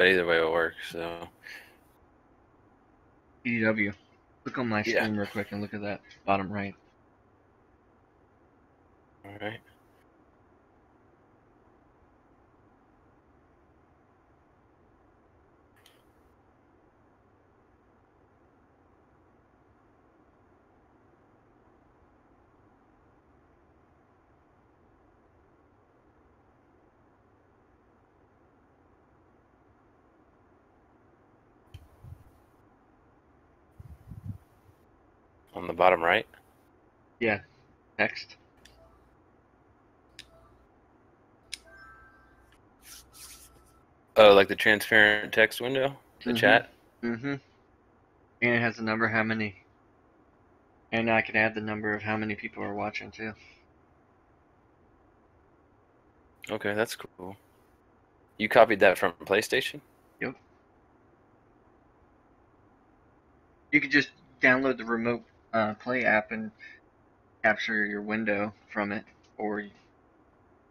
But either way, it'll work. So EDW. Look on my Yeah. screen real quick and look at that bottom right. all right. Bottom right. Yeah. Next. Oh, like the transparent text window, the Mhm. chat. Mm-hmm. And it has the number how many. And I can add the number of how many people are watching too. Okay, that's cool. You copied that from PlayStation? Yep. You could just download the remote uh, play app and capture your window from it, or you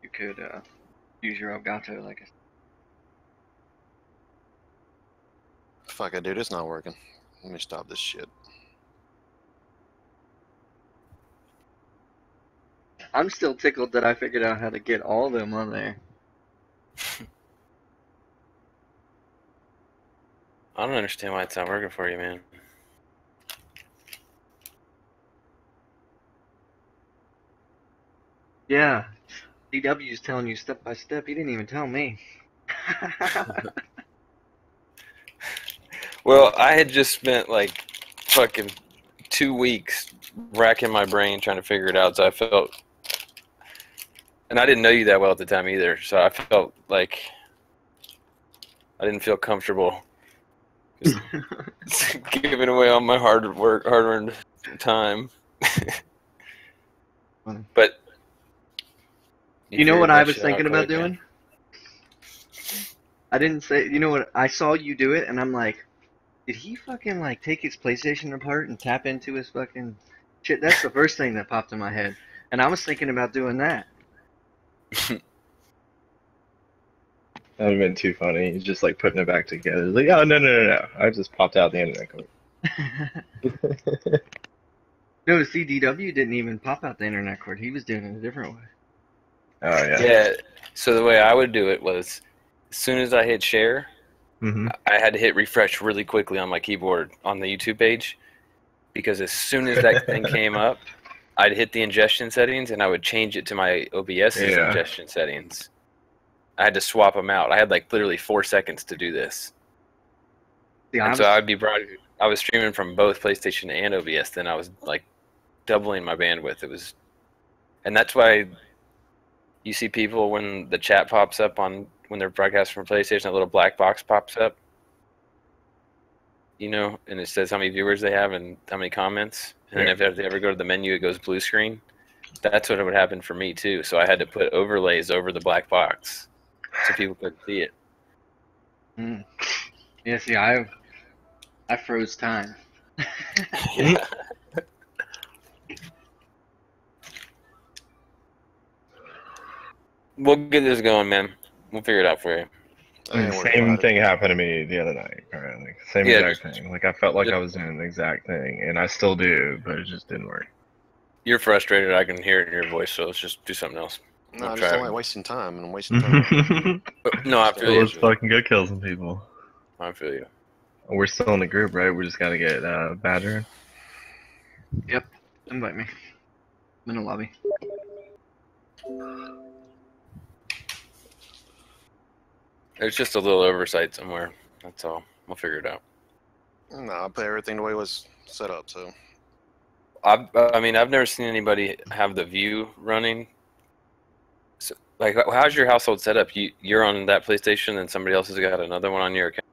you could uh, use your Elgato like I said. Fuck it, dude, it's not working. Let me stop this shit. I'm still tickled that I figured out how to get all of them on there. I don't understand why it's not working for you, man. Yeah, DW is telling you step by step. He didn't even tell me. Well, I had just spent like fucking two weeks racking my brain trying to figure it out, so I felt. And I didn't know you that well at the time either, so I felt like I didn't feel comfortable giving away all my hard work, hard-earned time. But You know what I was thinking about man. doing? I didn't say. You know what? I saw you do it, and I'm like, did he fucking like take his PlayStation apart and tap into his fucking shit? That's the first thing that popped in my head, and I was thinking about doing that. That would have been too funny. He's just like putting it back together. He's like, oh no no no no! I just popped out the internet cord. no, CDW didn't even pop out the internet cord. He was doing it a different way. Oh yeah. Yeah. So the way I would do it was, as soon as I hit share, hmm I had to hit refresh really quickly on my keyboard on the YouTube page, because as soon as that thing came up, I'd hit the ingestion settings and I would change it to my OBS's Yeah. ingestion settings. I had to swap them out. I had like literally four seconds to do this, See, I and so I'd be broad. I was streaming from both PlayStation and OBS. Then I was like doubling my bandwidth. It was, and that's why you see people when the chat pops up on when they're broadcasting from PlayStation, that little black box pops up. You know, and it says how many viewers they have and how many comments. And Yeah. then if they ever go to the menu, it goes blue screen. That's what would happen for me too. So I had to put overlays over the black box so people could see it. Mm. Yeah, see, I I froze time. Yeah. we'll get this going, man. We'll figure it out for you. I ain't Same about it. thing happened to me the other night. Apparently, same Yeah, exact thing. Like I felt like yeah. I was doing the exact thing, and I still do, but it just didn't work. You're frustrated. I can hear it in your voice, so let's just do something else. No, I'll I just try don't it. like wasting time and wasting time. No, I feel you. Let's you. fucking go kill some people. I feel you. We're still in the group, right? We just gotta get uh, Badger. Yep. Invite me. I'm in the lobby. It's just a little oversight somewhere. That's all. We'll figure it out. no, I put everything the way it was set up. So I've, I mean, I've never seen anybody have the view running. So, like, how's your household set up? You, you're on that PlayStation, and somebody else has got another one on your account.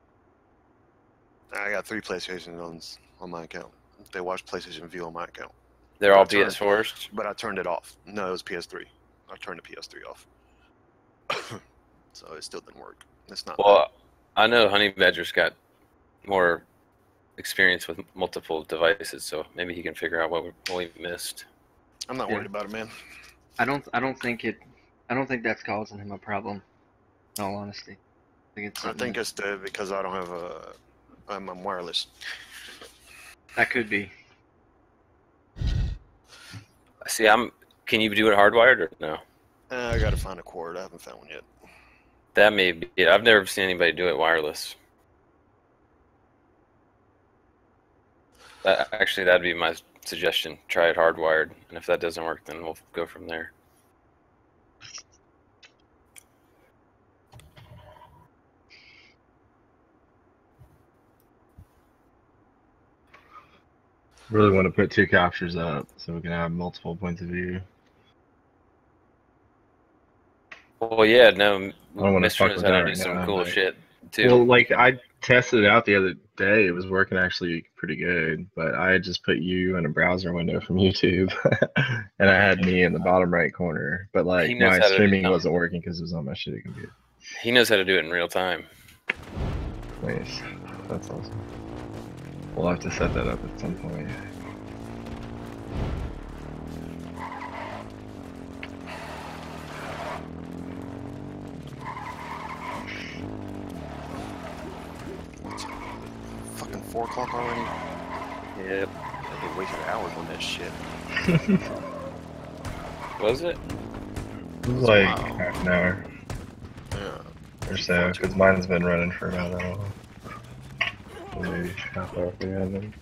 I got three PlayStation on on my account. They watch PlayStation Vue on my account, They're all That's right. PS4s. but I turned it off. No, it was PS3. I turned the PS3 off, so it still didn't work. It's not. Well, I know Honey Badger's got more experience with multiple devices, so maybe he can figure out what we, what we missed. I'm not yeah. worried about it, man. I don't I don't think it I don't think that's causing him a problem. In all honesty. I think it's I think it's the, because I don't have a. I'm, I'm wireless. that could be. See, I'm. Can you do it hardwired or no? Uh, I gotta find a cord. I haven't found one yet. That may be. I've never seen anybody do it wireless. That, actually, that'd be my suggestion. Try it hardwired, and if that doesn't work, then we'll go from there. Really want to put two captures up so we can have multiple points of view. Well, yeah, no, I don't wanna Mistral fuck with that do right some now, cool but- shit too. Well, like I tested it out the other day. It was working actually pretty good, but I just put you in a browser window from YouTube, and I had me in the bottom right corner. But like my streaming wasn't working because it was on my shitty computer. he knows how to do it in real time. Nice, that's awesome. We'll have to set that up at some point. O'clock already. Yep. I've been wasting hours on that shit. Was it? It was like Wow. half an hour Yeah. or so because mine's been running for about that long. Maybe half hour behind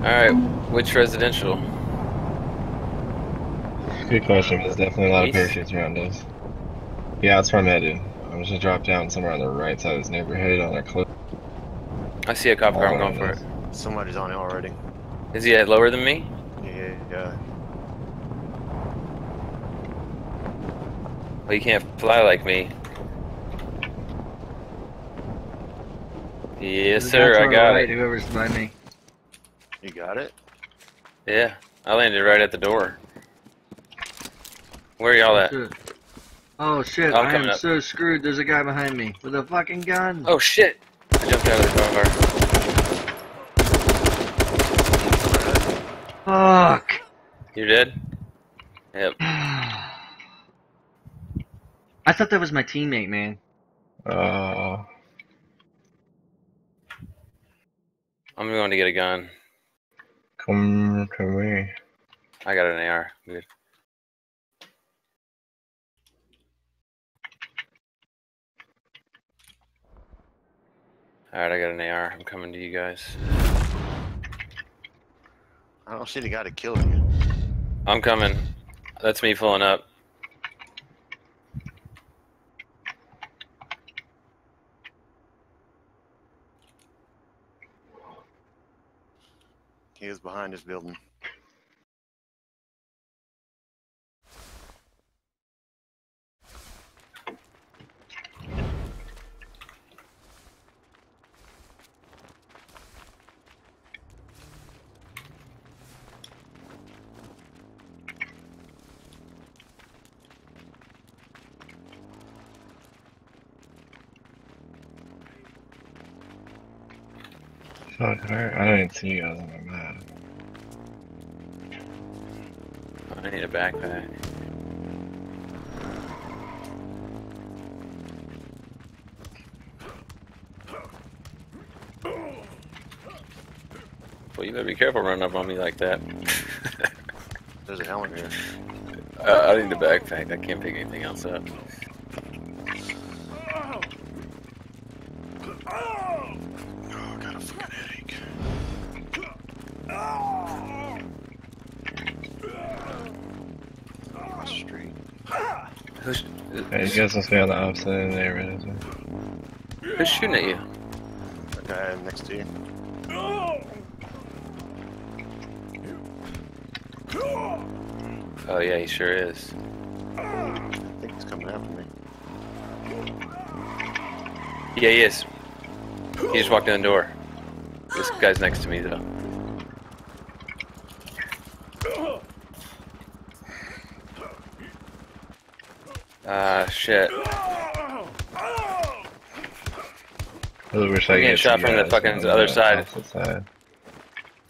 All right. Which residential? Good question. There's definitely a lot of parachutes around us. Yeah, that's where I'm headed. I'm just gonna drop down somewhere on the right side of this neighborhood on a cliff. I see a cop car. I'm going for it. Somebody's on it already. Is he at lower than me? Yeah, yeah. Well, you can't fly like me. Yes, There's sir. I got right, it. Whoever's by me. You got it? Yeah, I landed right at the door. Where y'all at? Oh shit! I'm I am up. so screwed. There's a guy behind me with a fucking gun. Oh shit! I jumped out of the car. Fuck. You're dead. Yep. I thought that was my teammate, man. Uh, I'm going to get a gun. Come to me. I got an AR. Good. All right, I got an AR. I'm coming to you guys. I don't see the guy to kill you. I'm coming. That's me pulling up. He is behind this building. Fuck, where? I don't even see you guys on my map. I need a backpack. Well, you better be careful running up on me like that. There's a helmet here. uh, I need a backpack. I can't pick anything else up. Hey, you guys must be on the opposite end of the neighborhood. isn't who's shooting at you? That guy next to you. Oh yeah, he sure is. I think he's coming after me. Yeah, he is. He just walked in the door. This guy's next to me though. Ah, shit. I wish I I'm getting could shot see from the guys fucking on other side. opposite side.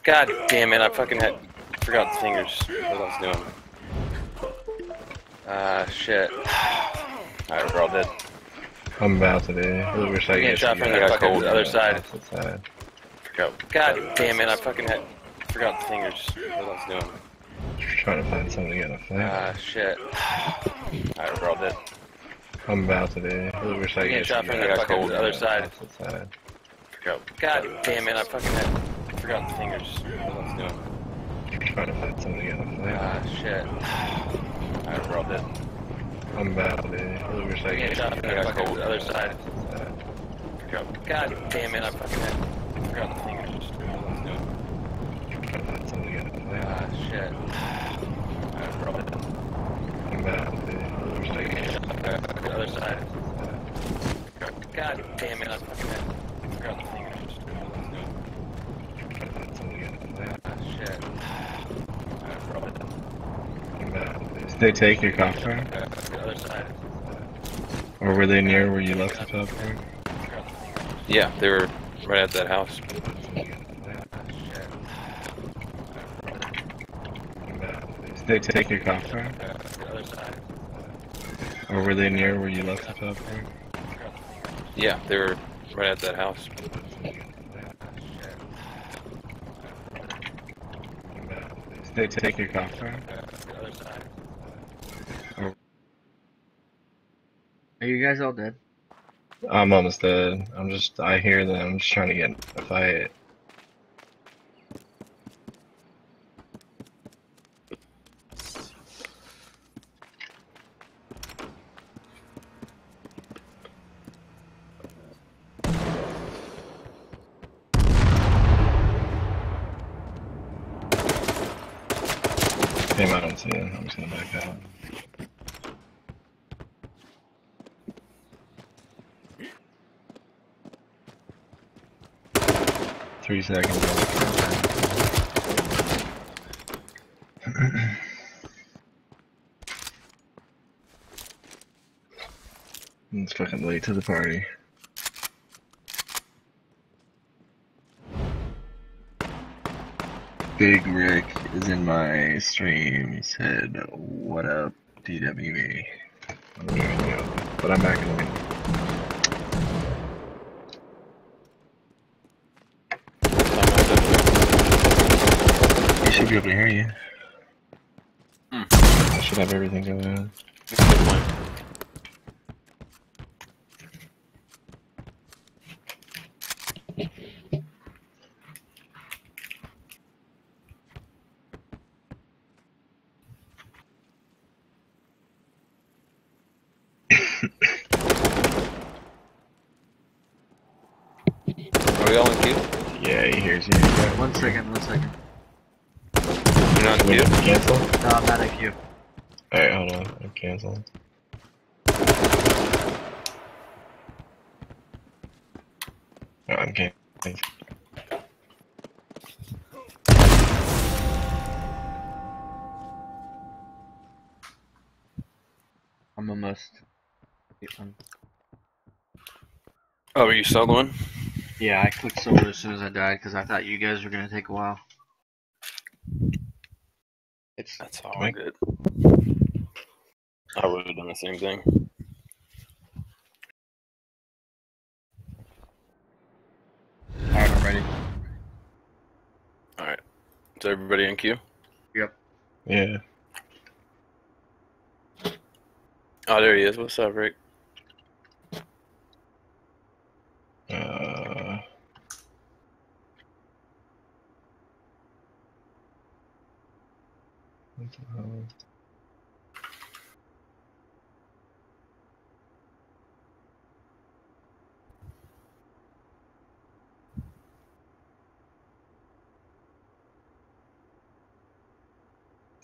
God damn it, I fucking had forgot the fingers. What I was doing. Ah, shit. Alright, we're all dead. I'm about to be. I really wish I could getting see shot from the guys fucking on other side. opposite side. Forgot. God damn it, I fucking had forgot the fingers. What I was doing. Just trying to find something to get in a fight. Ah, shit. Alright, we're all dead. I'm about to be. I wish I could see from the fucking on other side. side. God damn it, I fucking had forgot the fingers. I trying to find something in fight. Ah, shit. We're all dead. I'm about to be. I wish I could see from the fucking other side. side. God damn it, I fucking had forgot the fingers. I trying to find something in fight. Ah, shit. Alright, we're all dead. I'm about to be. I really wish I could Getting see shot from guys the other side. God damn it, I fucking had forgot the fingers. What I was doing. trying to find something to get in a fight. Ah, shit. Alright, we're all dead. I'm about to be. Did they take your cop car? The other side. Or were they near where you left the cop car? Yeah, they were right at that house. Trying to find something to get in a fight. I'm about to be. Did they take your cop car? The other side. Or were they near where you left the cop car? Yeah, they were right at that house. Did they take your cop car? The other side. Are you guys all dead? I'm almost dead. I'm just, I hear them. I'm just trying to get in a fight. Damn, I don't see it. I'm just gonna back out. Three seconds. it's fucking late to the party. Big Rick is in my stream. He said, "What up, DWE?" I'm doing you, but I'm back in the should be able to hear you. Hmm. I should have everything going on. Are we all in queue? Yeah, he hears you. One second, one second. You're not in You queue? want to cancel? No, I'm not at you. Alright, hold on. I'm canceling. No, I'm canceling. I'm almost. um, Oh, are you soloing? Yeah, I clicked solo as soon as I died because I thought you guys were gonna take a while. It's That's all Mike? good. I would have done the same thing. alright. I'm ready. Alright. Is everybody in queue? Yep. Yeah. Oh, there he is. What's up, Rick?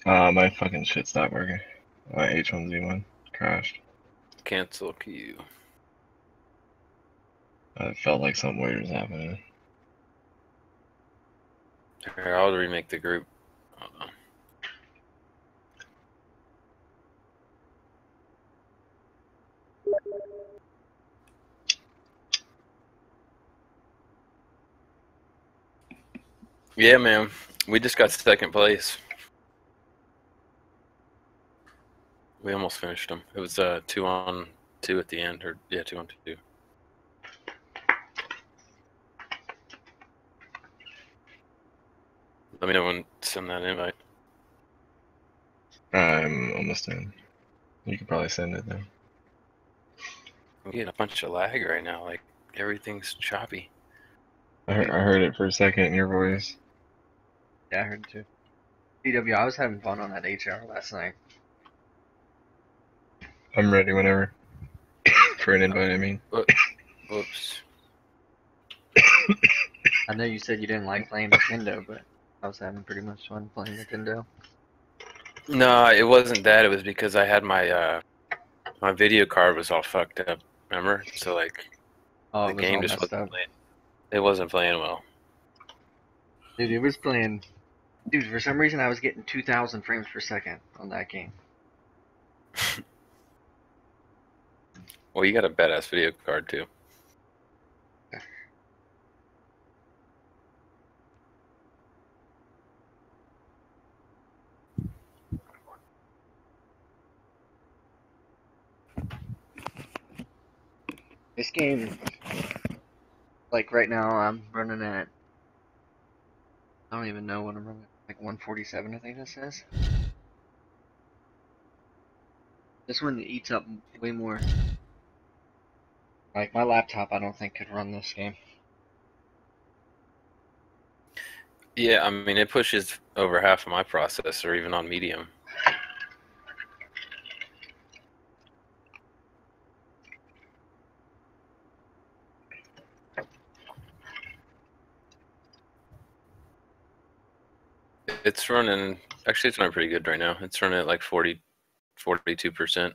Ah, Uh, my fucking shit stopped working. My H1Z1 crashed. Cancel queue. I felt like something weird was happening. Here, I'll remake the group. Yeah, man. We just got second place. We almost finished them. It was uh two on two at the end, or yeah, two on two. Let me know when send that invite. I'm almost in. You could probably send it then. I'm getting a bunch of lag right now. Like everything's choppy. I heard, I heard it for a second in your voice. Yeah, I heard too. DW, I was having fun on that HR last night. I'm ready whenever. for an invite, I mean. Whoops. I know you said you didn't like playing Nintendo, but I was having pretty much fun playing Nintendo. No, it wasn't that. It was because I had my uh my video card was all fucked up. Remember? So like Oh, the game just wasn't up. playing. It wasn't playing well. Dude, it was playing. Dude, for some reason I was getting 2,000 frames per second on that game. Well, you got a badass video card too. This game, like right now, I'm running at. I don't even know what I'm running. Like 147, I think this says. This one eats up way more. Like my laptop, I don't think could run this game. Yeah, I mean it pushes over half of my processor even on medium. It's running actually it's running pretty good right now. It's running at like 40 42%. Yeah,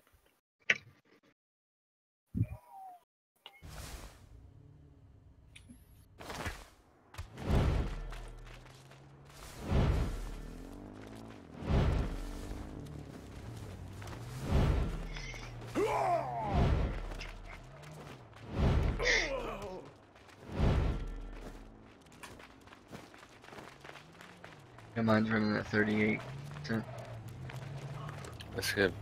mine's running at 38. That's good.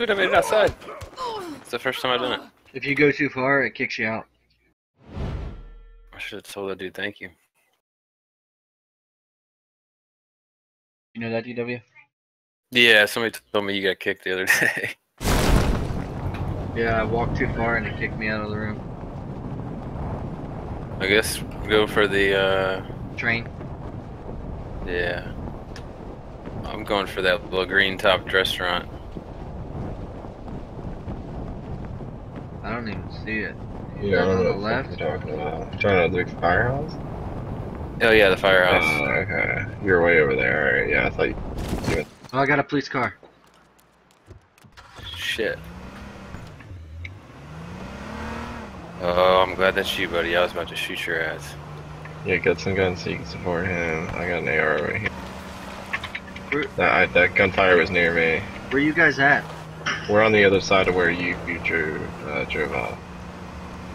Sweet! I made it outside. It's the first time I've done it. If you go too far, it kicks you out. I should have told that dude thank you. You know that, DW? Yeah, somebody told me you got kicked the other day. Yeah, I walked too far and it kicked me out of the room. I guess go for the uh Train. yeah. I'm going for that little green topped restaurant. Don't even see it. Yeah, I On don't the know what left? you're talking about. Trying to look the firehouse? Oh yeah, the firehouse. Oh, okay. You're way over there. Alright, yeah, I thought you. Oh, I got a police car. Shit. Oh, I'm glad that's you, buddy. I was about to shoot your ass. Yeah, get some guns so you can support him. I got an AR right here. Where, That, I, that gunfire was near me. where you guys at? We're on the other side of where you, you drove, uh, drove off.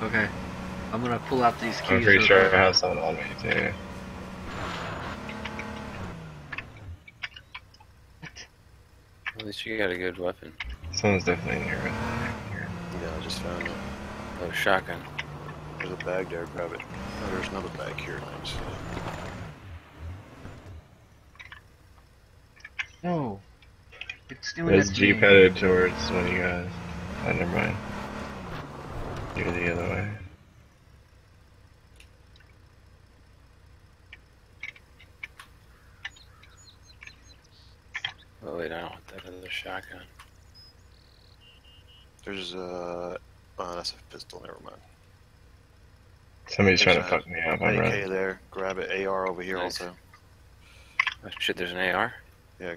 Okay. I'm gonna pull out these keys. I'm pretty sure quick. I have something on me too. At least you got a good weapon. Someone's definitely near it. Here. Yeah, I just found it. Oh, shotgun. There's a bag there, grab it. Oh, there's another bag here. Nice. No. It's doing There's that to Jeep me. headed towards one of you guys. Oh, never mind. You're the other way. Oh wait, I don't want that other shotgun. There's a. Oh, that's a pistol. Never mind. Somebody's trying to fuck me up. I'm running. AK there. Grab an AR over here Nice. also. Oh shit, there's an AR. Yeah.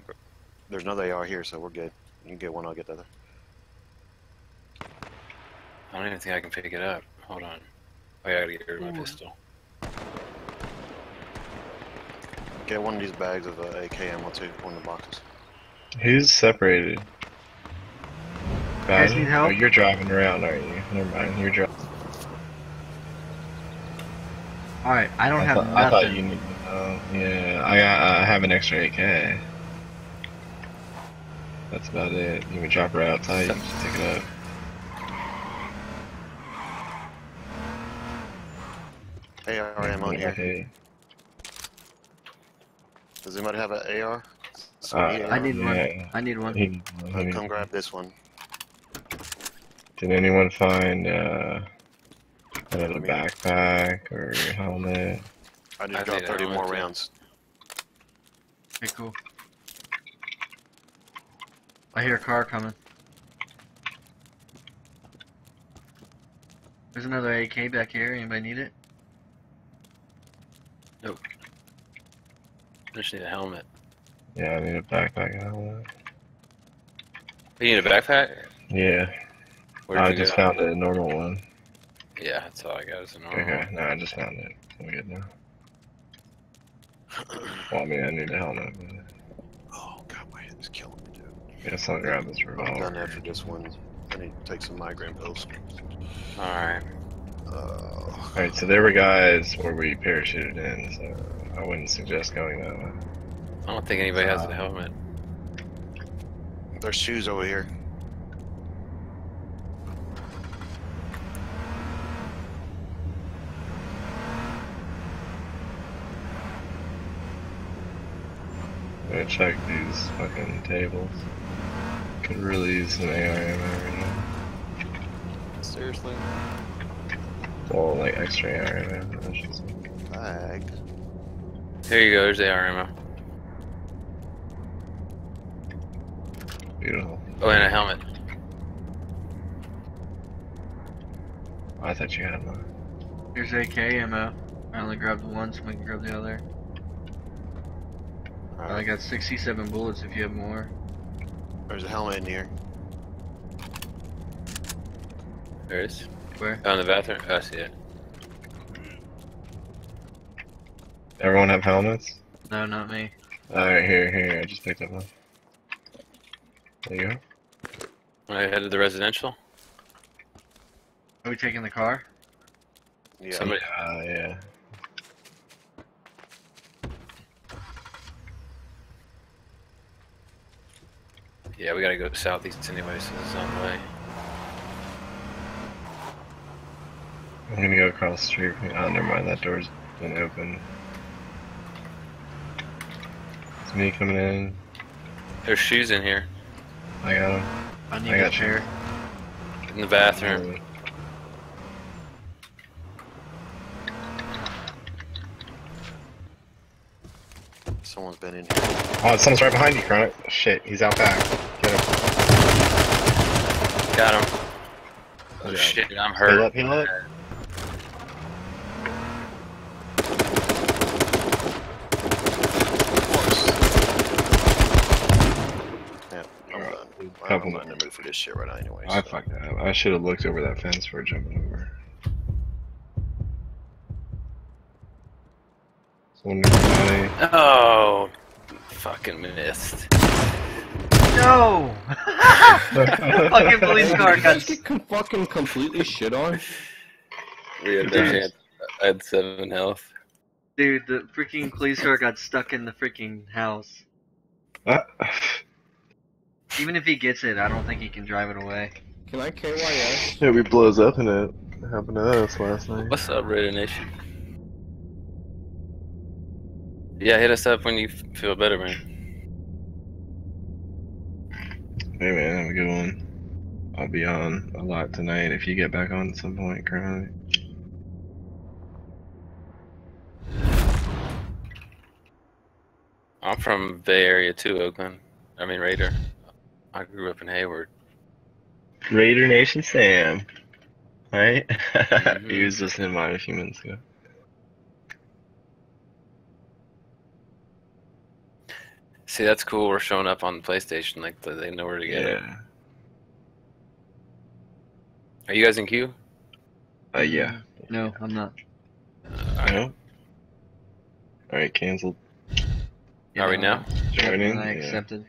Gr- there's another AR here, so we're good. You can get one. I'll get the other. I don't even think I can pick it up. Hold on. Oh yeah, I gotta get rid of my Ooh. pistol. Get one of these bags of uh, AK ammo too. One of the boxes. Who's separated? guys need help? Oh, you're driving around, aren't you? Never mind. You're driving. Alright, I don't I have thought, I thought you needed to know. Yeah, I. I have an extra AK. That's about it. You can drop her outside. You can just pick it up. AR ammo in here. Okay. Does anybody have an AR? Uh, I need one. yeah. I need one. He needs one. He needs Come one. grab this one. Did anyone find uh, another Me. backpack or helmet? I just I dropped need a 30 more rounds. Okay, cool. I hear a car coming. There's another AK back here. Anybody need it? I just need a helmet. Yeah, I need a backpack and helmet. You need a backpack? Yeah, Where I did you just get found a normal one. Yeah, that's all I got is a normal. Okay, no, I just found it. I'm good now. Well, I mean, I need a helmet. But oh god, my head is killing me, dude. I guess I'll grab this I'm done after this one. I need to take some migraine pills. Alright. Uh, Alright, so there were guys where we parachuted in, so I wouldn't suggest going that way. I don't think anybody has Uh, a helmet. there's shoes over here. Gonna check these fucking tables. Could really use some AR ammo right now. Seriously? Well, like extra AR ammo, I should say. Bag. Here you go, there's AR ammo. Beautiful. Oh, and a helmet. Oh, I thought you had one. Here's AK ammo. I only grabbed one, so we can grab the other. I got 67 bullets if you have more. There's a helmet in here. There it is. Where? Oh, in the bathroom? Oh, I see it. Everyone have helmets? No, not me. Alright, here, here, I just picked up one. There you go. I head to the residential? Are we taking the car? Yeah. Somebody- Uh, yeah. Yeah, we gotta go southeast anyway, so there's no way. I'm gonna go across the street. from- Oh, never mind, that door's been open. It's me coming in. There's shoes in here. I got him. I need I a got you. chair. In the bathroom. Someone's been in here. Oh, someone's right behind you, Chronic. Shit, he's out back. Get him. Got him. Oh, oh Yeah. shit, I'm Heal hurt. up, heal up. Yeah, I'm Alright, done. couple I'm not in the mood for this shit right now anyway. I so. fucked up. I should have looked over that fence before jumping over. Someone nearby. Oh, fucking missed. No! Fucking police car got. Just get fucking completely shit on. We had no Dude. chance. I had seven health. Dude, the freaking police car got stuck in the freaking house. Ah. Even if he gets it, I don't think he can drive it away. Can I KYS? Yeah, we blows up in it. It happened to us last night. What's up, Raider Nation? Yeah, hit us up when you feel better, man. Hey man, have a good one. I'll be on a lot tonight if you get back on at some point, currently. I'm from Bay Area too, Oakland. I mean Raider. I grew up in Hayward. Raider Nation Sam. Right? Mhm. he was just in mine a few minutes ago. See, that's cool. We're showing up on the PlayStation. Like they- they know where to get it. Yeah. Are you guys in queue? Uh, yeah. No, I'm not. Uh, No? Alright, canceled. Are we now? Joining? I Yeah. accepted.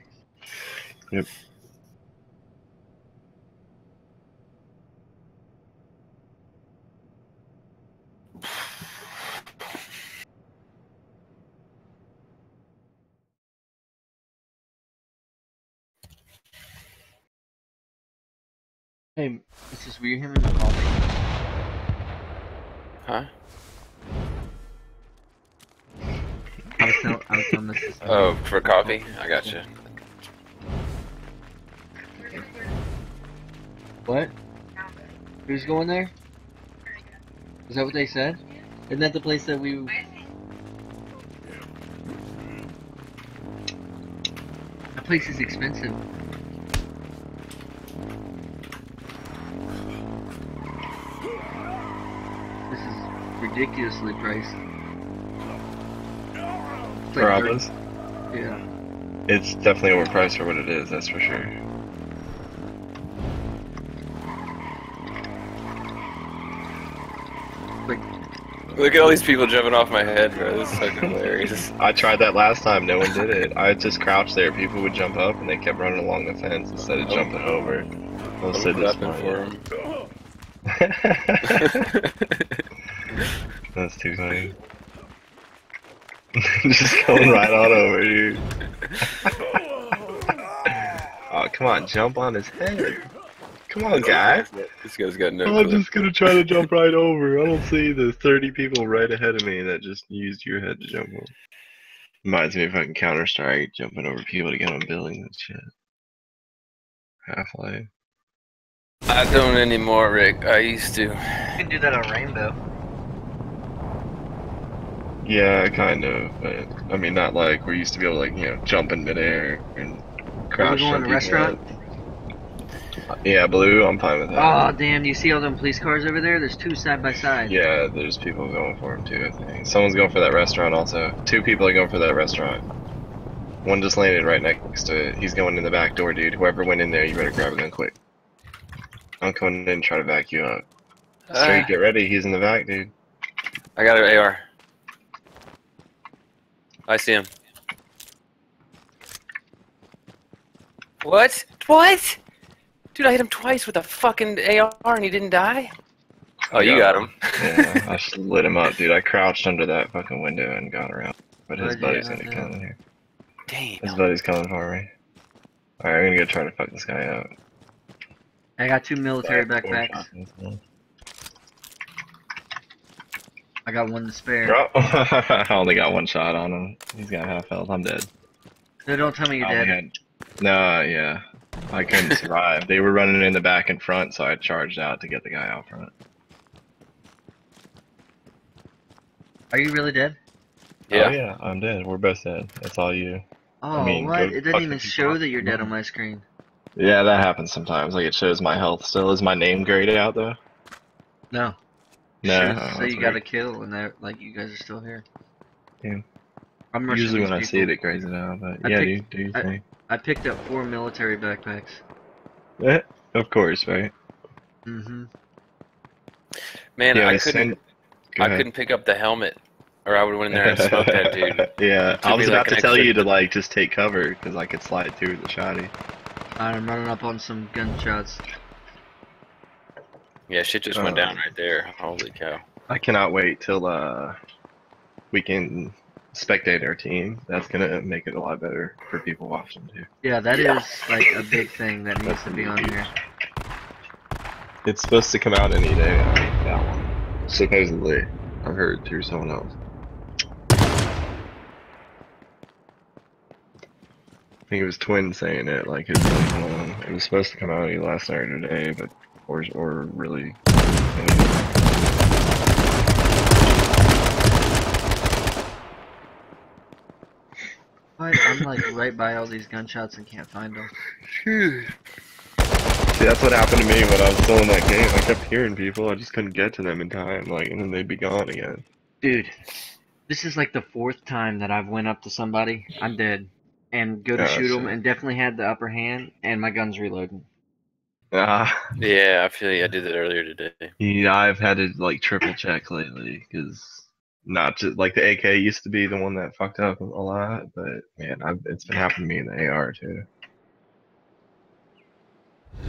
Hey, it's just were you hearing the call? Huh? I was telling, I was telling this. Oh, for coffee? I got you. What? Who's going there? Is that what they said? Isn't that the place that we? That place is expensive. Ridiculously priced. It's like thir- Robin's? Yeah. It's definitely overpriced for what it is, that's for sure. Look at all these people jumping off my head, bro. This is fucking hilarious. I tried that last time, no one did it. I just crouched there, people would jump up and they kept running along the fence instead of jumping over. I was so I'm clapping disappointed. for him. That's too funny. Just going right on over, dude. oh, come on, jump on his head. Come on, guys. This guy's got no I'm clue. just gonna try to jump right over. I don't see the 30 people right ahead of me that just used your head to jump over. Reminds me of fucking Counter Strike, jumping over people to get on buildings and shit. Half Life. I don't anymore, Rick. I used to. You can do that on Rainbow. Yeah, kind of, but I mean, not like we used to be able to, like, you know, jump in midair and crouch. going to the restaurant? up. Yeah, blue. I'm fine with that. Oh damn! You see all them police cars over there? There's two side by side. Yeah, there's people going for them too. I think someone's going for that restaurant also. Two people are going for that restaurant. One just landed right next to it. He's going in the back door, dude. Whoever went in there, you better grab a gun quick. I'm coming in and try to back you up. Straight, Ah, get ready. He's in the back, dude. I got an AR. I see him. What? What? Dude, I hit him twice with a fucking AR and he didn't die? Oh, you got him. yeah, I just lit him up, dude. I crouched under that fucking window and got around. But his Why'd buddy's gonna come in here. His Damn. buddy's coming for me. Alright, I'm gonna go try to fuck this guy up. I got two military Back, backpacks. shotguns. I got one to spare. Bro, I only got one shot on him. He's got half health. I'm dead. No, don't tell me you're I only dead. had- No, yeah. I couldn't survive. They were running in the back and front, so I charged out to get the guy out front. Are you really dead? Yeah. Oh, yeah, I'm dead. We're both dead. That's all you. Oh, mean, what? It doesn't even show that you're dead on my screen. Yeah, that happens sometimes. Like, it shows my health still. Is my name grayed out, though? No. No. Shows- so that's you got a kill, and they're like you guys are still here. Yeah. I'm Usually these when I see it, people. it grays it out. But I yeah, picked- dude, do your I- thing. I picked up four military backpacks. Yeah, of course, right? Mm-hmm. Man, yeah, I I couldn't send- I ahead. couldn't pick up the helmet or I would have went in there and smoked that dude. yeah, I was about like, to tell you to like just take cover because I could slide through the shoddy. I'm running up on some gunshots. Yeah, shit just went down right there. Holy cow. I cannot wait till uh we can spectate our team. That's gonna make it a lot better for people watching too. Yeah, that is Yeah. like a big thing that needs That's to be on here. It's supposed to come out any day. I think, that one. Supposedly, I've heard through someone else. I think it was Twin saying it. Like it's like, um, it was supposed to come out last night or today, but or or really. I'm like right by all these gunshots and can't find them. See, that's what happened to me when I was still in that game. I kept hearing people, I just couldn't get to them in time, like, and then they'd be gone again. Dude, this is like the fourth time that I've went up to somebody. I'm dead. And go to Yeah, shoot them and definitely had the upper hand and my gun's reloading. Ah, Yeah, I feel you. I did that earlier today. yeah, I've had to like triple check lately because not just like the AK used to be the one that fucked up a lot, but man, I've, it's been happening to me in the AR too.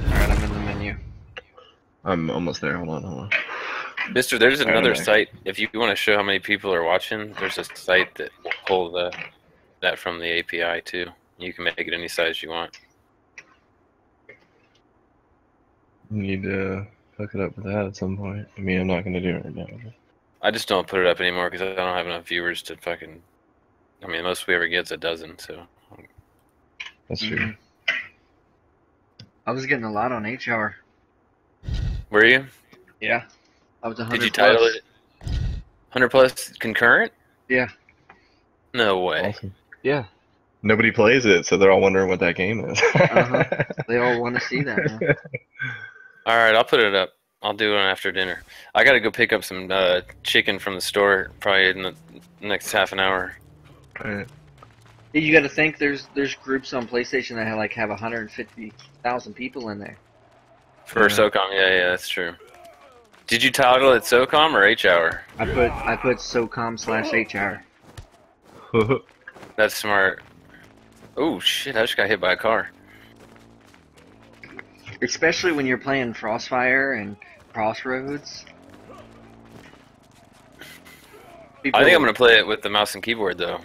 Alright, I'm in the menu. I'm almost there. Hold on, hold on. Mister, there's another okay. site. If you want to show how many people are watching, there's a site that will pull the that from the API too. You can make it any size you want. Need to hook it up with that at some point. I mean, I'm not gonna do it right now. but- I just don't put it up anymore because I don't have enough viewers to fucking. I mean, most we ever get's a dozen. So That's true. Mhm. I was getting a lot on HR. were you? Yeah. I was 100 Did you title plus. it? Hundred plus concurrent? Yeah. No way. Awesome. Yeah. Nobody plays it, so they're all wondering what that game is. Uh-huh. They all want to see that. Man. All right, I'll put it up. I'll do it after dinner. I got to go pick up some uh, chicken from the store probably in the next half an hour. Alright. You got to think there's there's groups on PlayStation that have like have 150,000 people in there. For Yeah. SOCOM, yeah, yeah, that's true. Did you title it SOCOM or H hour? I put I put SOCOM slash HR. That's smart. Oh shit! I just got hit by a car. Especially when you're playing Frostfire and Crossroads. People, I think I'm gonna play it with the mouse and keyboard though.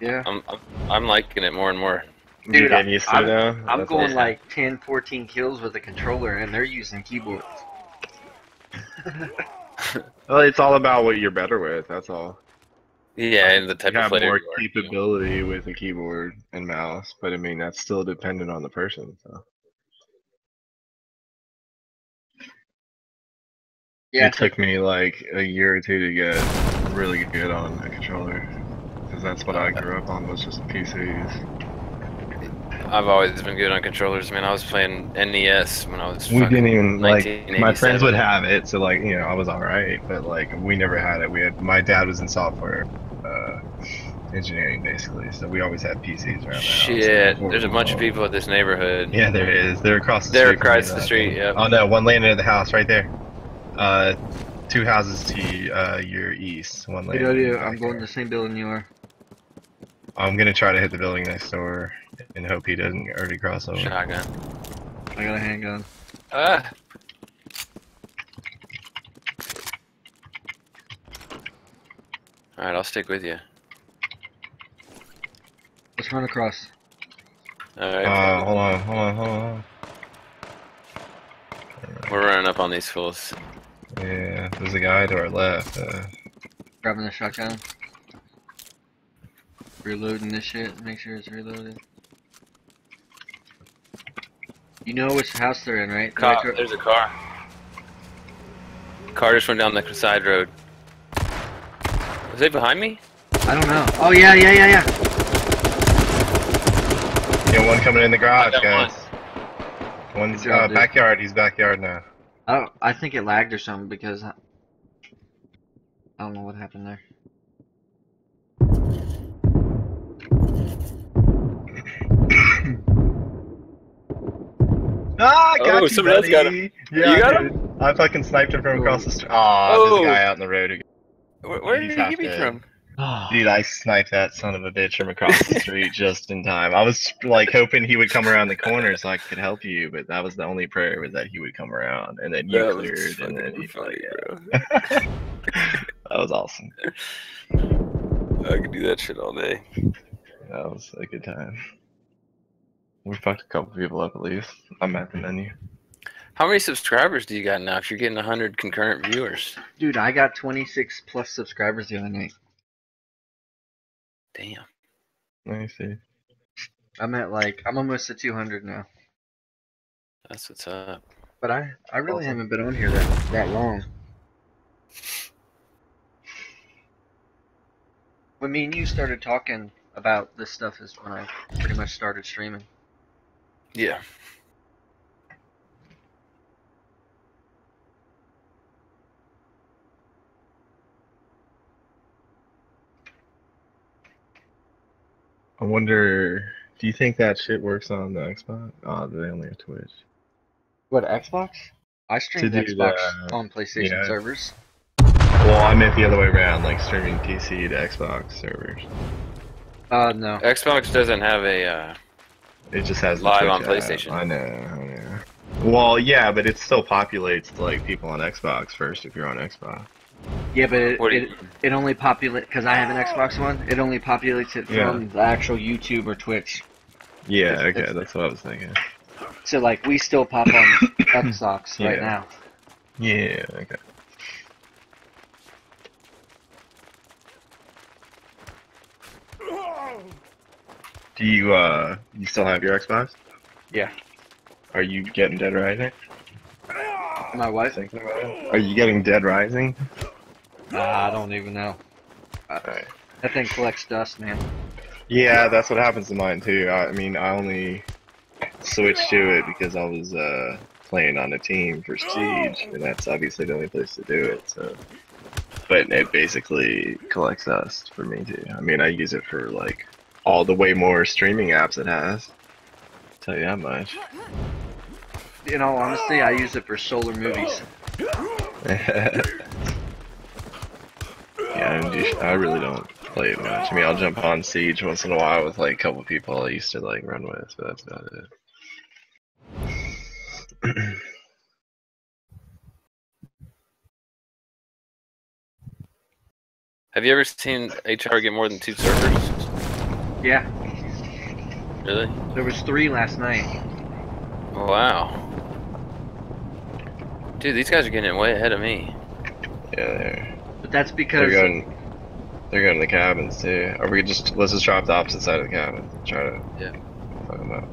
Yeah. I'm I'm, I'm liking it more and more. Dude, you getting used to it now? I'm going awesome. like 10, 14 kills with a controller, and they're using keyboards. Well, it's all about what you're better with. That's all. Yeah, and the type You of have player. more you are, too. capability with a keyboard and mouse, but I mean that's still dependent on the person. So Yeah. it took me like a year or two to get really good on a controller, because that's what I grew up on was just PCs. I've always been good on controllers. Man, I was playing NES when I was. We fucking didn't even like my friends would have it, so like you know I was all right, but like we never had it. We had my dad was in software uh, engineering basically, so we always had PCs around the house. Shit, there's a bunch of people at this neighborhood. Yeah, there is. They're across the They're street. from me, across the street. Yeah. Oh no, one landed at the house right there. Uh, two houses to uh, your east. One Hey, landed. in the Dodio, I'm going there. the same building you are. I'm gonna try to hit the building next door and hope he doesn't already cross over. Shotgun. I got a handgun. Ah. All right, I'll stick with you. Let's run across. All right, Uh, hold on, hold on, hold on. we're running up on these fools. Yeah, there's a guy to our left. Uh, Grabbing the shotgun. Reloading this shit. Make sure it's reloaded. You know which house they're in, right? Car, Right- there's a car. Car just went down the side road. Was they behind me? I don't know. Oh yeah, yeah, yeah, yeah. yeah, one coming in the garage, got guys. One's uh, backyard. He's backyard now. I don't. I think it lagged or something because I, I don't know what happened there. Ah, I got Oh, you, somebody else got buddy. Yeah, You got dude. I fucking sniped him from across the street. Aw, Oh. there's a guy out in the road. Where, where did you half get me dead. from? Dude, I sniped that son of a bitch from across the street just in time. I was like hoping he would come around the corner so I could help you, but that was the only prayer was that he would come around, and then you That was cleared, and then fucking he funny, yeah. that was awesome. I could do that shit all day. That was a good time. We fucked a couple people up at least. I'm at the menu. How many subscribers do you got now? If you're getting 100 concurrent viewers, Dude, I got 26 plus subscribers the other night. Damn. Let me see. I'm at like I'm almost at 200 now. That's what's up. But I I really Awesome. haven't been on here that that long. When me and you started talking about this stuff is when I pretty much started streaming. Yeah. I wonder. Do you think that shit works on the Xbox? Oh, they only have Twitch. What Xbox? I stream Xbox the- on PlayStation yeah. servers. Well, I meant the other way around, like streaming PC to Xbox servers. Uh no. Xbox doesn't have a. Uh, It just has Live Twitch on app. PlayStation. I know, I know. Well, yeah, but it still populates like people on Xbox first if you're on Xbox. Yeah, but it what do it, it only populates because I have an Xbox One. It only populates it Yeah. from the actual YouTube or Twitch. Yeah, It's- okay, it's- that's what I was thinking. So like we still pop on Xbox right now. Yeah, okay. Do you uh you still have your Xbox? Yeah. Are you getting Dead Rising? My wife? Thinking about it? Are you getting Dead Rising? I don't even know. That thing collects dust, man. Yeah, that's what happens to mine too. I, I mean, I only switched to it because I was uh, playing on a team for Siege, and that's obviously the only place to do it. So, but it basically collects dust for me too. I mean, I use it for like all the way more streaming apps it has. tell you that much. In all honesty, I use it for solar movies. yeah, I, do- I really don't play it much. I mean, I'll jump on Siege once in a while with like a couple people I used to like run with, but that's about it. have you ever seen HR get more than two servers? Yeah, Really? there was three last night. Wow. Dude, these guys are getting way ahead of me. yeah, they're, But they're going. They're going to the cabins too. Or we could just let's just drop the opposite side of the cabin. Try to Yeah. fuck them up.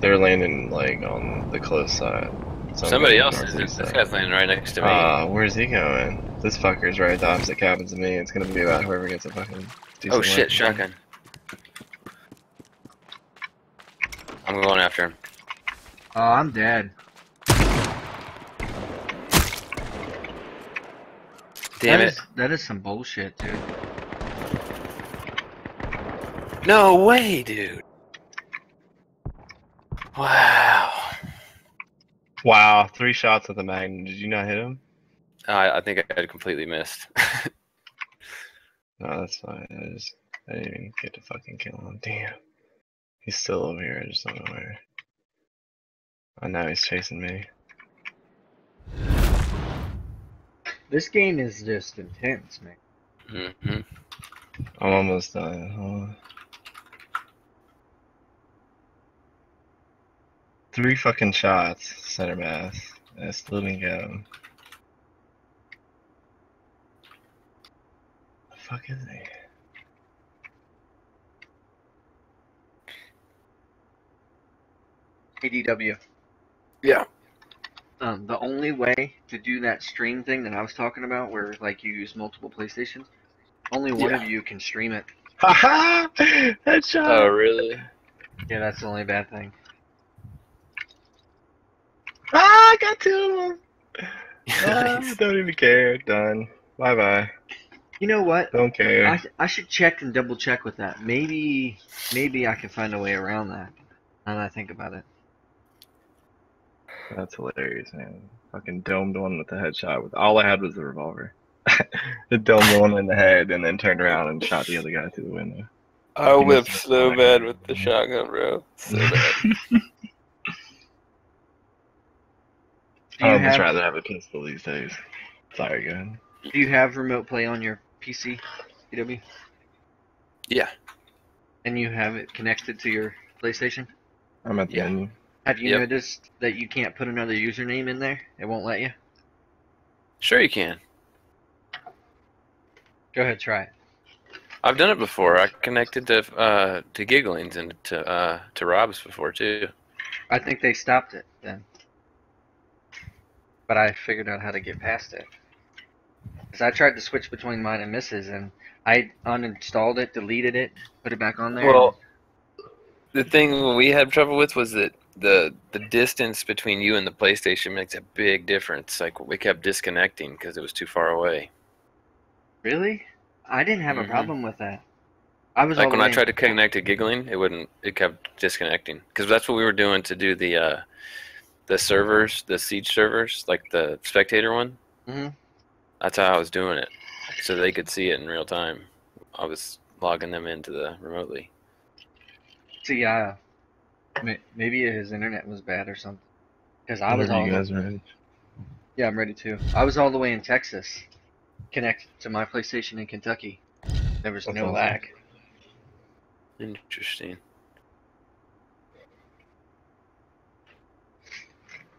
They're landing like on the close side. So Somebody else is. northeast This side. guy's landing right next to me. Ah, where's he going? This fucker's right at the opposite cabins of me. It's gonna be about whoever gets a fucking. decent oh shit, weapon. shotgun. I'm going after him. oh, I'm dead. Damn That it. is- that is some bullshit, dude. No way, dude. Wow. Wow, three shots with the Magnum. Did you not hit him? I, I think I had completely missed. No, that's fine. I just I didn't even get to fucking kill him. Damn. He's still over here. I just don't know where. Oh, now he's chasing me. This game is just intense, man. hmm I'm almost done. Hold on. Three fucking shots, center mass. and I still didn't get him. The fuck is he? ADW. Yeah. Um, the only way to do that stream thing that I was talking about, where like you use multiple PlayStations, only one Yeah. of you can stream it. Haha! Headshot! Oh, really? Yeah, that's the only bad thing. Ah, I got two of them! Ah, don't even care. Done. Bye bye. You know what? Don't care. I, I should check and double check with that. Maybe maybe I can find a way around that. Now that I think about it. That's hilarious, man. Fucking domed one with the headshot. With all I had was the revolver. It domed one in the head and then turned around and shot the other guy through the window. I He whipped must so been bad with the mm. shotgun, bro. So bad. I would just have rather have a pistol these days. Sorry, go ahead. Do you have remote play on your PC, EW? Yeah. And you have it connected to your PlayStation? I'm at the Yeah. end. Have you Yep. noticed that you can't put another username in there? It won't let you. Sure, you can. Go ahead, try it. I've done it before. I connected to uh, to Gigglings and to uh, to Rob's before too. I think they stopped it then. But I figured out how to get past it. Cause I tried to switch between mine and Mrs. and I uninstalled it, deleted it, put it back on there. Well, the thing we had trouble with was that the the distance between you and the PlayStation makes a big difference. Like we kept disconnecting because it was too far away. really? I didn't have Mhm. a problem with that. I was Like when I tried to connect to Giggling, it wouldn't. It kept disconnecting because that's what we were doing to do the uh, the servers, the siege servers, like the spectator one. Mm -hmm. That's how I was doing it, so they could see it in real time. I was logging them into the remotely. See, uh, maybe his internet was bad or something. Because I was Whenever all you guys ready. yeah, I'm ready too. I was all the way in Texas, connected to my PlayStation in Kentucky. There was That's no awesome. lag. Interesting.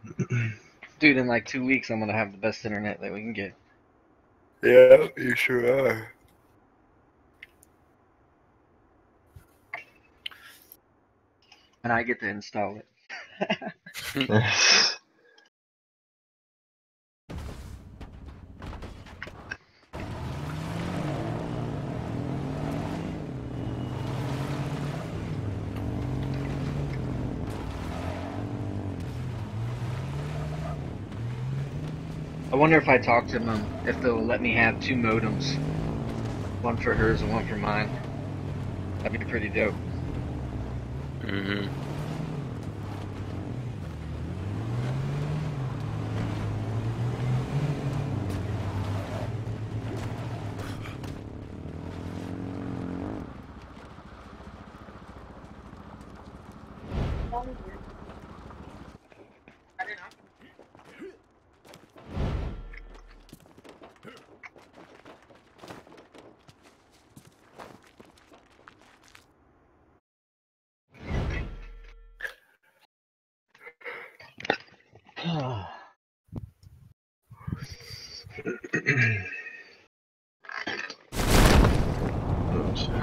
Dude, in like two weeks, I'm gonna have the best internet that we can get. Yeah, you sure are. And I get to install it. I wonder if I talk to them, if they'll let me have two modems. One for hers and one for mine. That'd be pretty dope. Hmm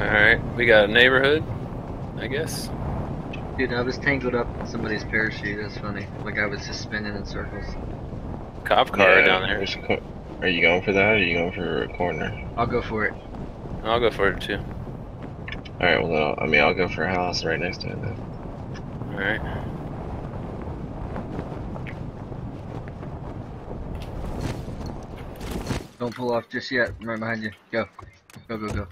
All right, we got a neighborhood, I guess. Dude, I was tangled up in somebody's parachute. That's funny. Like I was just spinning in circles. Cop car Yeah, down there. there's a cor- Are you going for that or are you going for a corner? I'll go for it. I'll go for it too. Alright, well, then I'll, I mean, I'll go for a house right next to it then. All right. Don't pull off just yet. I'm right behind you. Go. Go, go, go.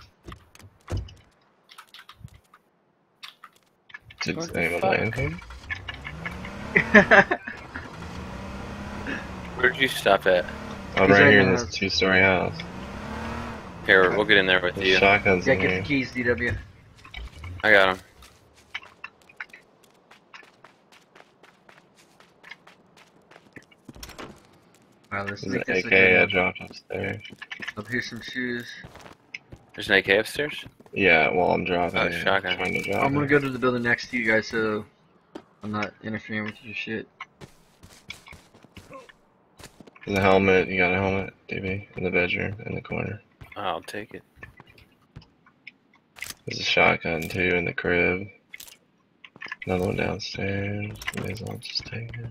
Did What anyone fuck? land him? Where'd you stop at? I'm He's right right here in in this two-story house. Here, we'll get in there with There's you. shotguns yeah, in get here. the keys, DW. I got him. Wow, let's There's make an this AK I dropped upstairs. Up here's some shoes. There's an AK upstairs. Yeah, well, I'm dropping Oh, it. shotgun. Trying to drop I'm gonna go to the building next to you guys so I'm not interfering with your shit. There's a helmet. You got a helmet, DB, in the bedroom, in the corner. Oh, I'll take it. There's a shotgun too in the crib. Another one downstairs. May as well just take it.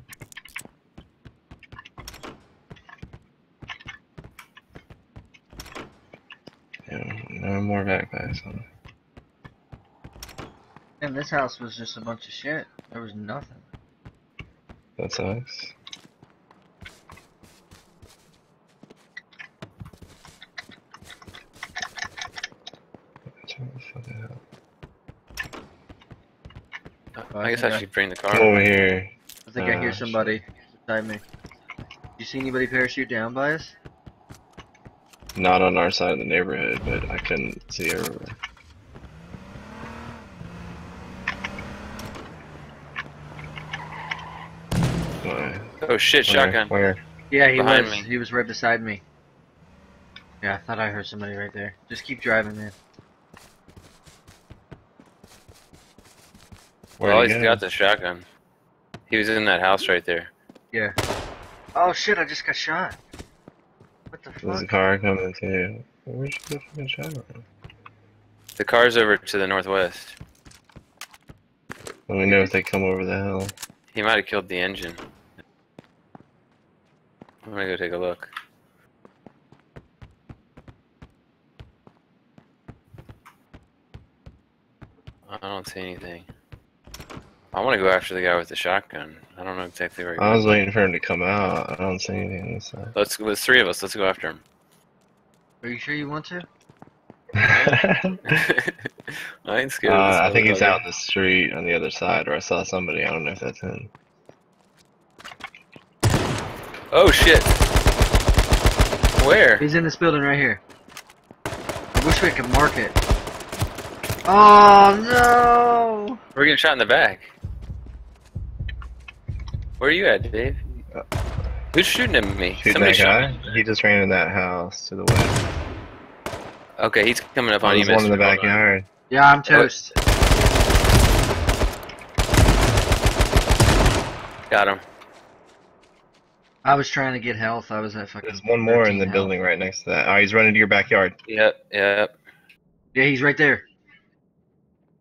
Yeah, no more backpacks on it. And this house was just a bunch of shit. There was nothing. That sucks. Turn the fuck out. Uh, I guess I should bring the car. Come over here. I think I hear somebody beside me. You see anybody parachute down by us? Not on our side of the neighborhood, but I couldn't see everywhere. Why? Oh shit, Where? shotgun. Where? Yeah, he Behind was. me. He was right beside me. Yeah, I thought I heard somebody right there. Just keep driving, man. Where well, oh, he he's go? got the shotgun. He was in that house right there. Yeah. Oh shit! I just got shot. What the There's a fuck? car coming too. Where's the fucking shot? The car's over to the northwest. Let me know if they come over the hill. He might have killed the engine. I'm gonna go take a look. I don't see anything. I want to go after the guy with the shotgun. I don't know exactly where. He I was waiting for him to come out. I don't see anything on this side. Let's. There's three of us. Let's go after him. Are you sure you want to? I ain't scared. Uh, I think he's out in the street on the other side, or I saw somebody. I don't know if that's him. Oh shit! Where? He's in this building right here. I wish we could mark it. Oh no! We're getting shot in the back. Where are you at, Dave? Who's shooting at me? Shooting Somebody that guy? me. He just ran in that house to the west. Okay, he's coming up on you, There's one in the mister. On. backyard. Yeah, I'm toast. Got him. I was trying to get health. I was at fucking. There's one more in the health. building right next to that. Oh, he's running to your backyard. Yep, yep. Yeah, he's right there.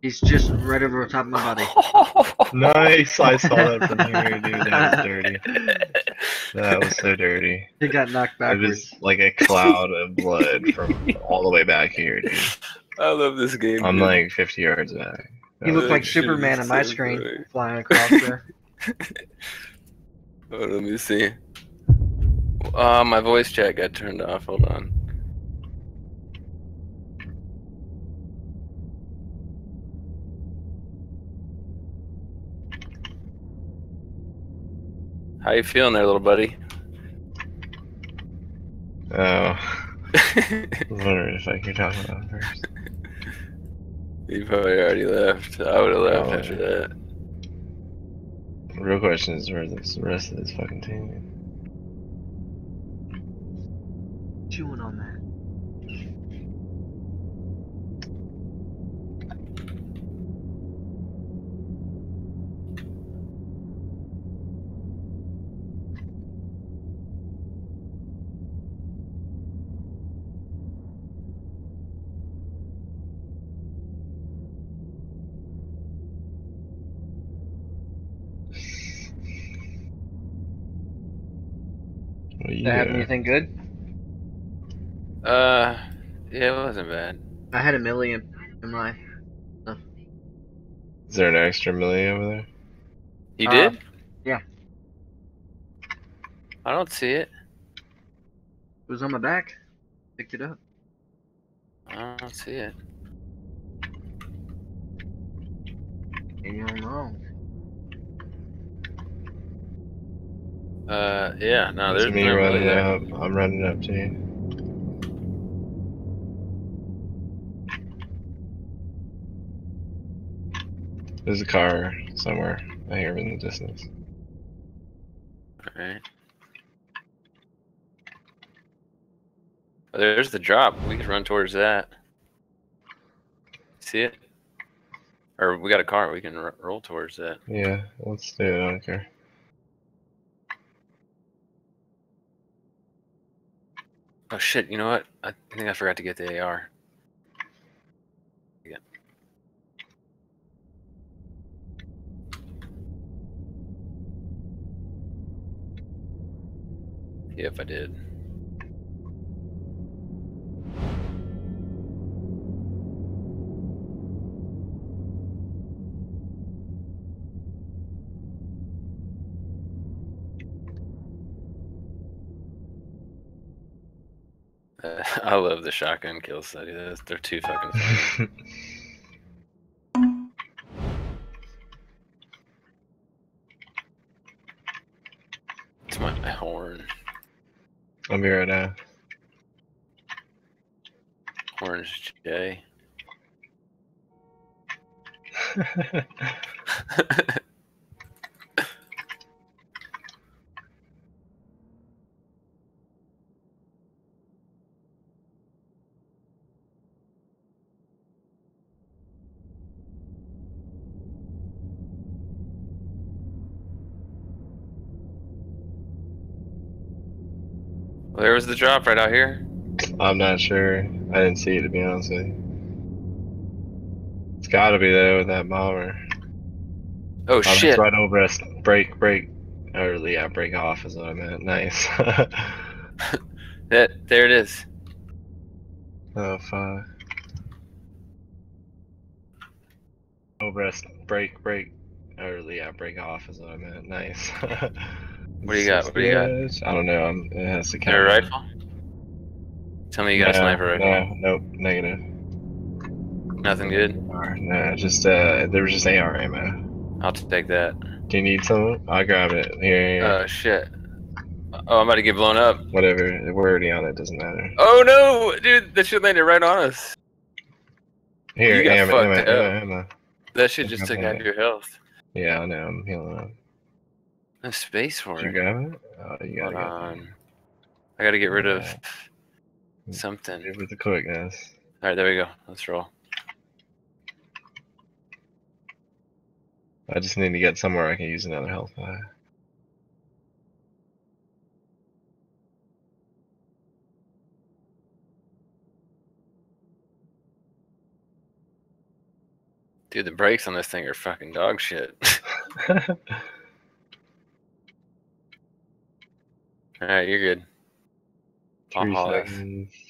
He's just right over the top of my body. Nice! I saw that from here, dude. That was dirty. That was so dirty. He got knocked back. It was like a cloud of blood from all the way back here, dude. I love this game. I'm dude. like 50 yards back. He looked like Superman on my so screen, funny. flying across there. Oh, let me see. Uh, my voice chat got turned off. Hold on. How you feeling there, little buddy? Oh, I was wondering if I could talk about it first. you probably already left. I would have oh, left Oh, after yeah. that. The real question is where's the rest of this fucking team? Chewing on that. Did I have anything good? Uh, yeah, it wasn't bad. I had a million in my. Is there an extra million over there? You Uh, did? yeah. I don't see it. It was on my back. Picked it up. I don't see it. And you don't know. Uh, yeah, no, there's me running there. up. I'm running up to you. There's a car somewhere. I hear him in the distance. Alright. Oh, there's the drop. We could run towards that. See it? Or we got a car. We can roll towards that. Yeah, let's do it. I don't care. Oh shit! You know what? I think I forgot to get the AR. Yeah. Yep, I did. Uh, I love the shotgun kill study. They're too fucking funny. It's my horn. I'll be right out. Orange J. The drop right out here. I'm not sure. I didn't see it to be honest with you. It's gotta be there with that bomber. Oh Oh, shit! right over us. Break, break. Or yeah, break off is what I meant. Nice. That there it is. oh fuck. Over us. Break, break. Or yeah, break off is what I meant. Nice. What do you got? What do you got? I don't know. I'm, it has to count. a rifle? Tell me you got a sniper rifle. No, nope, negative. Nothing good. No, just uh, there was just AR ammo. I'll take that. Do you need some? I'll grab it. Here. Uh, shit. Oh, I'm about to get blown up. whatever. We're already on it. Doesn't matter. Oh no, dude! That shit landed right on us. Here, you got ammo, fucked ammo. That shit just took out your health. Yeah, I know. I'm healing up. No space for you it. grab it? Oh, you Hold gotta on. I gotta get rid of Yeah. something. get it with the quickness. All right, there we go. Let's roll. I just need to get somewhere I can use another health. Dude, the brakes on this thing are fucking dog shit. All right, you're good. I'll it.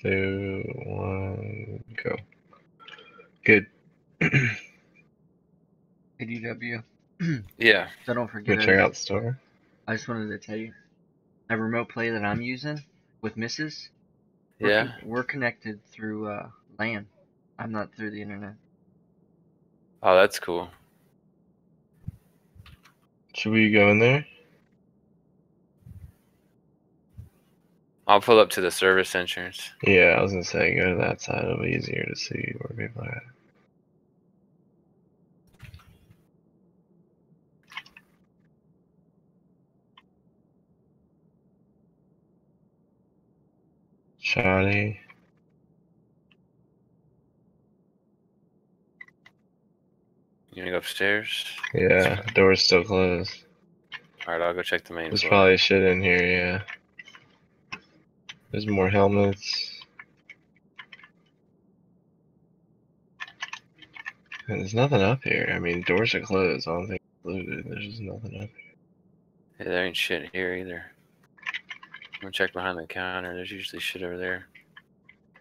two, one, go. Good. ADW. Yeah. So don't Go forget. check out the store. I just wanted to tell you, a remote play that I'm using with Mrs. We're Yeah. con- we're connected through uh, LAN. I'm not through the internet. Oh, that's cool. Should we go in there? I'll pull up to the service entrance. Yeah, I was gonna say go to that side. It'll be easier to see where people are at. Charlie. You gonna go upstairs? Yeah, door's still closed. All right, I'll go check the main There's floor. probably shit in here, yeah. There's more helmets. And there's nothing up here. I mean, doors are closed. I don't think looted. There's just nothing up here. Yeah, there ain't shit here either. I'm gonna check behind the counter. There's usually shit over there.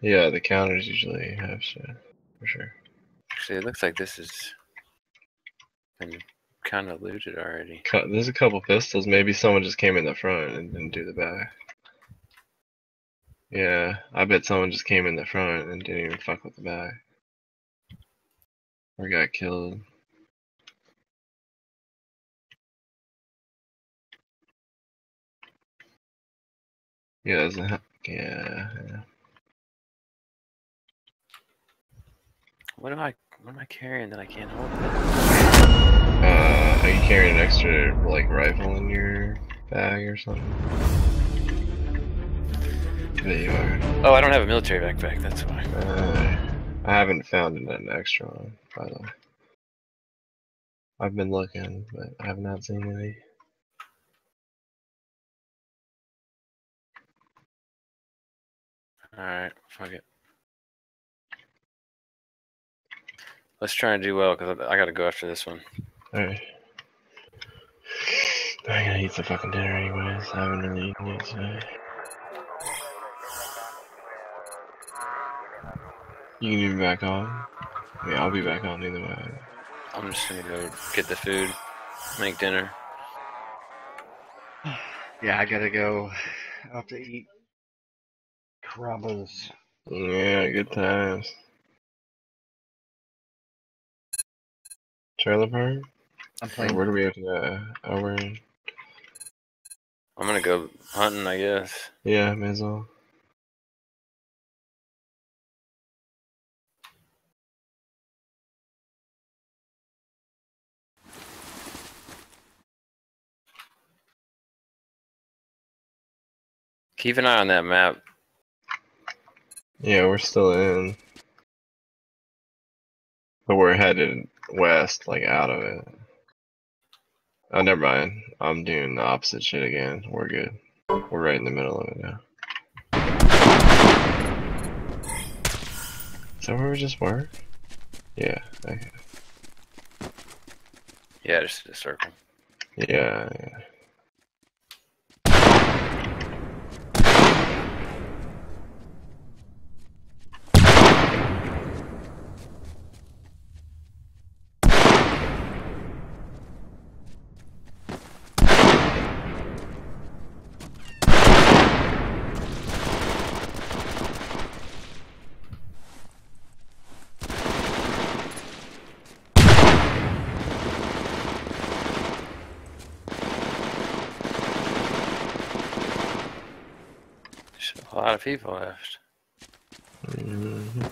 Yeah, the counters usually have shit, for sure. Actually, it looks like this is been kind of looted already. There's a couple pistols. Maybe someone just came in the front and didn't do the back. Yeah, I bet someone just came in the front and didn't even fuck with the back. Or got killed. Yeah, there's a, yeah, yeah. What am I? What am I carrying that I can't hold? Uh, are you carrying an extra like rifle in your bag or something? There you are. Oh, I don't have a military backpack. That's why. Uh, I haven't found an extra one, by the way. I've been looking, but I have not seen any. All right, fuck it. Let's try and do well because I, I got to go after this one. Alright. I gotta eat the fucking dinner anyways. I haven't really eaten yet today. You can be back on? Yeah, I'll be back on either way. I'm just gonna go get the food, make dinner. Yeah, I gotta go out to eat. Carrabba's. Yeah, good times. Trailer park? I'm playing. where do we have to go? Oh, we're in. I'm gonna go hunting, I guess. Yeah, may as well. Keep an eye on that map. Yeah, we're still in. But we're headed west, like out of it. Oh, never mind. I'm doing the opposite shit again. We're good. We're right in the middle of it now. Is that where we just were? Yeah, okay. Yeah, just a circle. Yeah, yeah. There's a lot of people left. Mhm.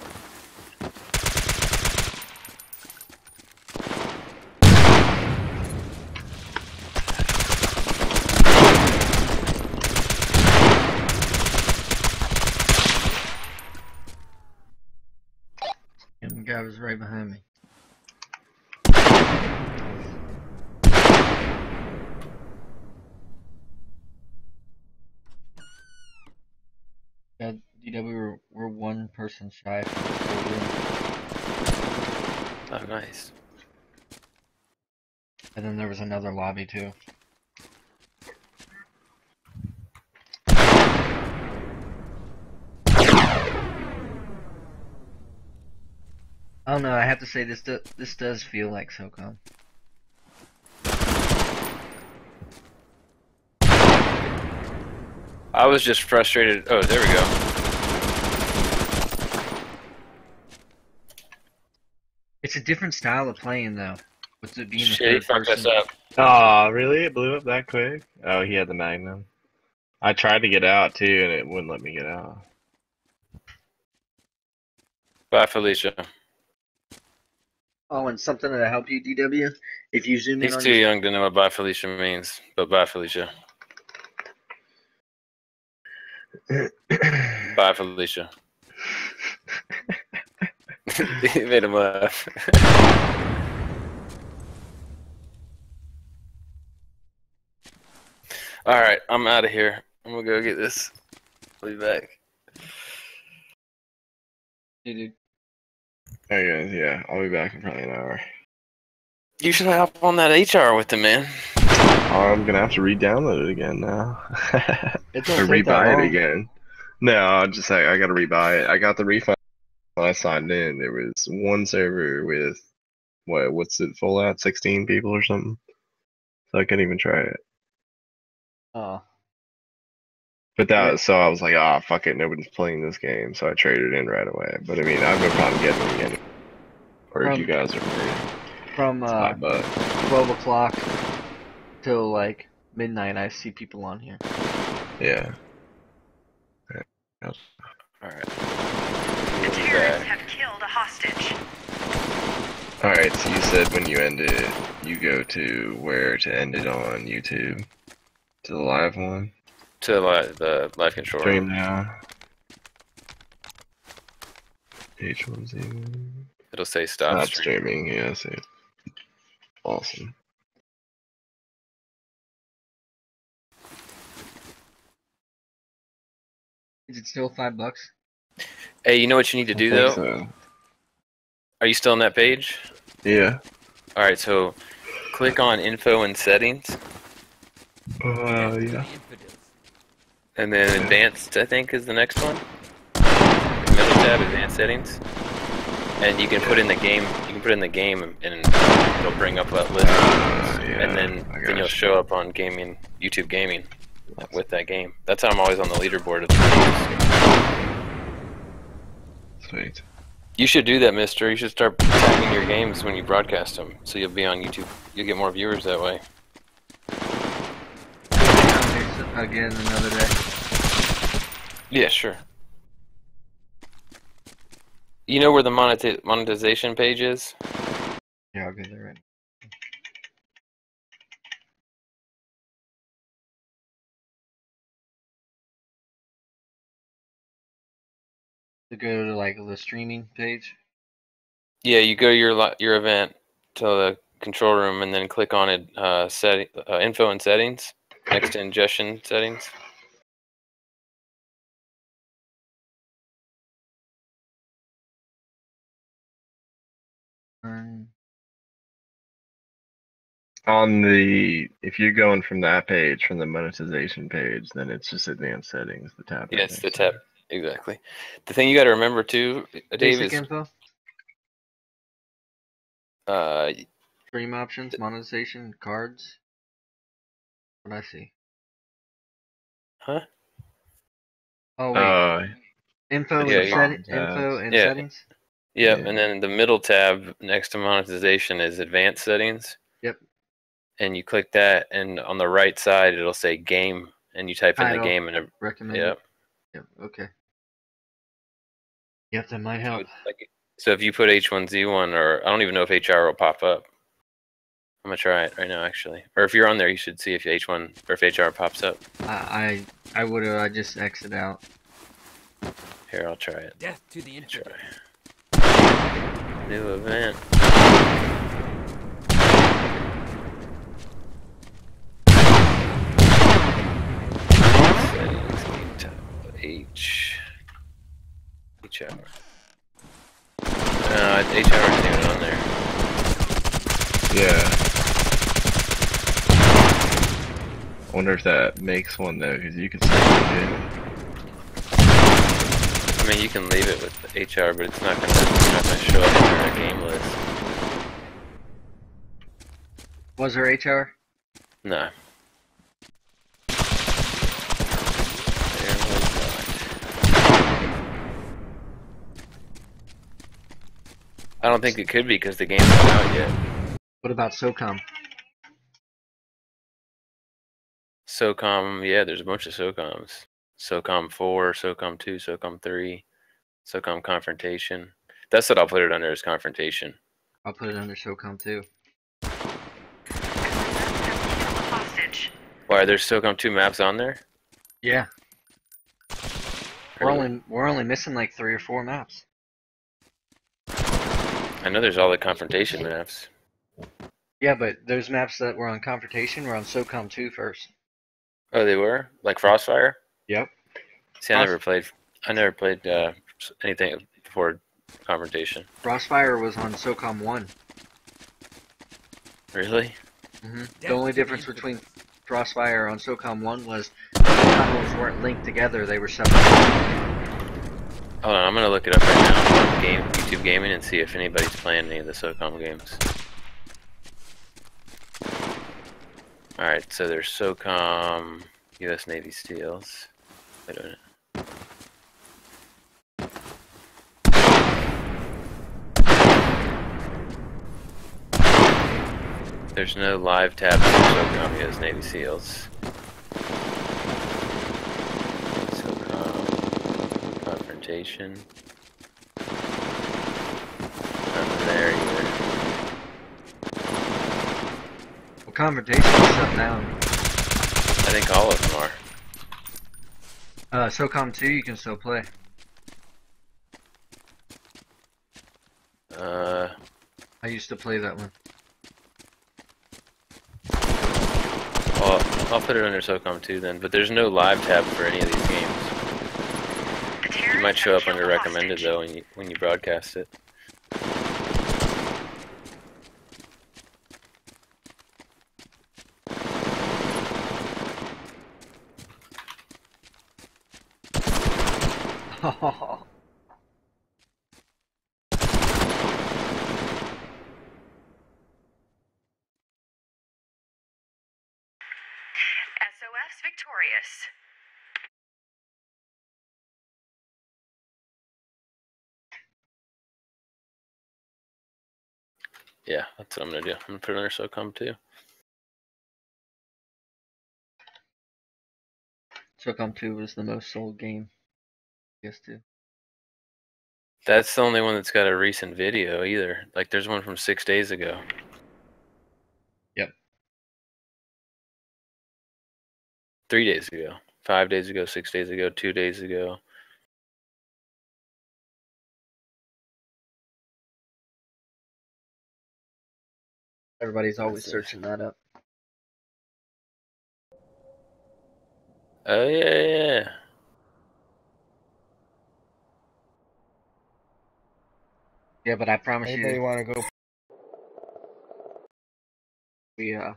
And the guy was right behind me. Yeah, DW, we're, we're one person shy from the full room. Oh, nice. And then there was another lobby too. Oh don't. I have to say this. Do, this does feel like SOCOM. I was just frustrated. Oh, there we go. It's a different style of playing though. With it being a Shit, he third fucked person. up. Aw, really? It blew up that quick? Oh, he had the Magnum. I tried to get out too, and it wouldn't let me get out. Bye, Felicia. Oh, and something to help you, DW. If you zoom in He's too your, young to know what bye, Felicia means. But bye, Felicia. Bye, Felicia. He made him laugh. All right, I'm out of here. I'm gonna go get this. I'll be back. dude, Hey guys, yeah, I'll be back in probably an hour. You should hop on that HR with him, man. I'm gonna have to re-download it again now. It or don't take that rebuy it again. No, I'll just say I gotta rebuy it. I got the refund when I signed in. There was one server with what? What's it full at? 16 people or something. So I couldn't even try it. Oh, But that Yeah. so I was like, ah, fuck it, nobody's playing this game, so I traded in right away. But I mean, I have no problem getting it again. Or if you guys are free, from uh, twelve o'clock till like midnight, I see people on here. Yeah. All right. The We'll be terrorists back. have killed a hostage. All right. So you said when you end it, you go to where to end it on YouTube, to the live one. To li- the live controller. Stream now. H1Z. It'll say stop, Stop stream. streaming. Yeah. I see. Awesome. Is it still five bucks? Hey, you know what you need to do though? so. Are you still on that page? Yeah. All right, so click on info and settings, Uh, yeah. and then advanced. I think is the next one. Middle tab, advanced settings, and you can put in the game. You can put in the game, and it'll bring up that list. Uh, yeah. and then then you'll show up on gaming, YouTube Gaming, with that game. That's how I'm always on the leaderboard. Of the games. Sweet. You should do that, Mister. You should start tagging your games when you broadcast them, so you'll be on YouTube. You'll get more viewers that way. Again another day. Yeah, sure. You know where the moneti- monetization page is? Yeah, I'll go there right now. To go to like the streaming page. Yeah, you go to your your event to the control room and then click on it. Uh, set uh, info and settings next to ingestion settings. Um, On the if you're going from that page, from the monetization page, then it's just advanced settings. The tab. right Yes, the next to tab. Exactly. The thing you got to remember too, uh, Dave, basic is info, uh, stream options, monetization, cards. What I see. huh? Oh wait, Uh, info yeah, and set, info and Yeah. settings. Yep, Yeah. and then the middle tab next to monetization is advanced settings. Yep. And you click that, and on the right side it'll say game, and you type in Title. the game, and it, Recommend. yep. Yep. Okay. Yep, that might help. Like, so if you put H1Z1, or I don't even know if HR will pop up. I'm gonna try it right now, actually. Or if you're on there, you should see if H1 or if HR pops up. I I, I would have. I just exit out. Here, I'll try it. Death to the intro. New event. Settings, game tab, H. HR. Uh, HR isn't even on there. yeah. Wonder if that makes one though, because you can still it. I mean, you can leave it with HR, but it's not gonna, it's not gonna show up in our game list. Was there HR? No. There was not. I don't think it could be because the game's not out yet. What about SOCOM? SOCOM, yeah, there's a bunch of SOCOMs. SOCOM 4, SOCOM 2, SOCOM 3, SOCOM Confrontation. That's what I'll put it under is Confrontation. I'll put it under SOCOM 2. Hostage. Why, there's SOCOM 2 maps on there? Yeah, we're only we're only missing like three or four maps. I know there's all the Confrontation maps. Yeah, but those maps that were on Confrontation were on SOCOM 2 first. Oh, they were? Like Frostfire? Yep. See, I never played. I never played uh, anything before Confrontation. Frostfire was on SOCOM 1. Really? hmm The only difference between Frostfire on SOCOM 1 was the tunnels weren't linked together, they were separate. Hold on, I'm gonna look it up right now game YouTube Gaming and see if anybody's playing any of the SOCOM games. All right, so there's SOCOM, U.S. Navy SEALs. Wait a minute. There's no live tab for SOCOM U.S. Navy SEALs. SOCOM confrontation. Nothing there either. Was shut down. I think all of them are. Uh, SOCOM 2 you can still play. Uh, I used to play that one. well, I'll put it under SOCOM 2 then, but there's no live tab for any of these games. You might show up under recommended though when you when you broadcast it. Yeah, that's what I'm gonna do. I'm gonna put under SOCOM 2. SOCOM 2 was the most sold game. Yes, too. That's the only one that's got a recent video either. Like there's one from six days ago. Yep. Three days ago. Five days ago, six days ago, two days ago. Everybody's always searching that up. Oh yeah, yeah. Yeah, but I promise Anybody you, want to go? we uh,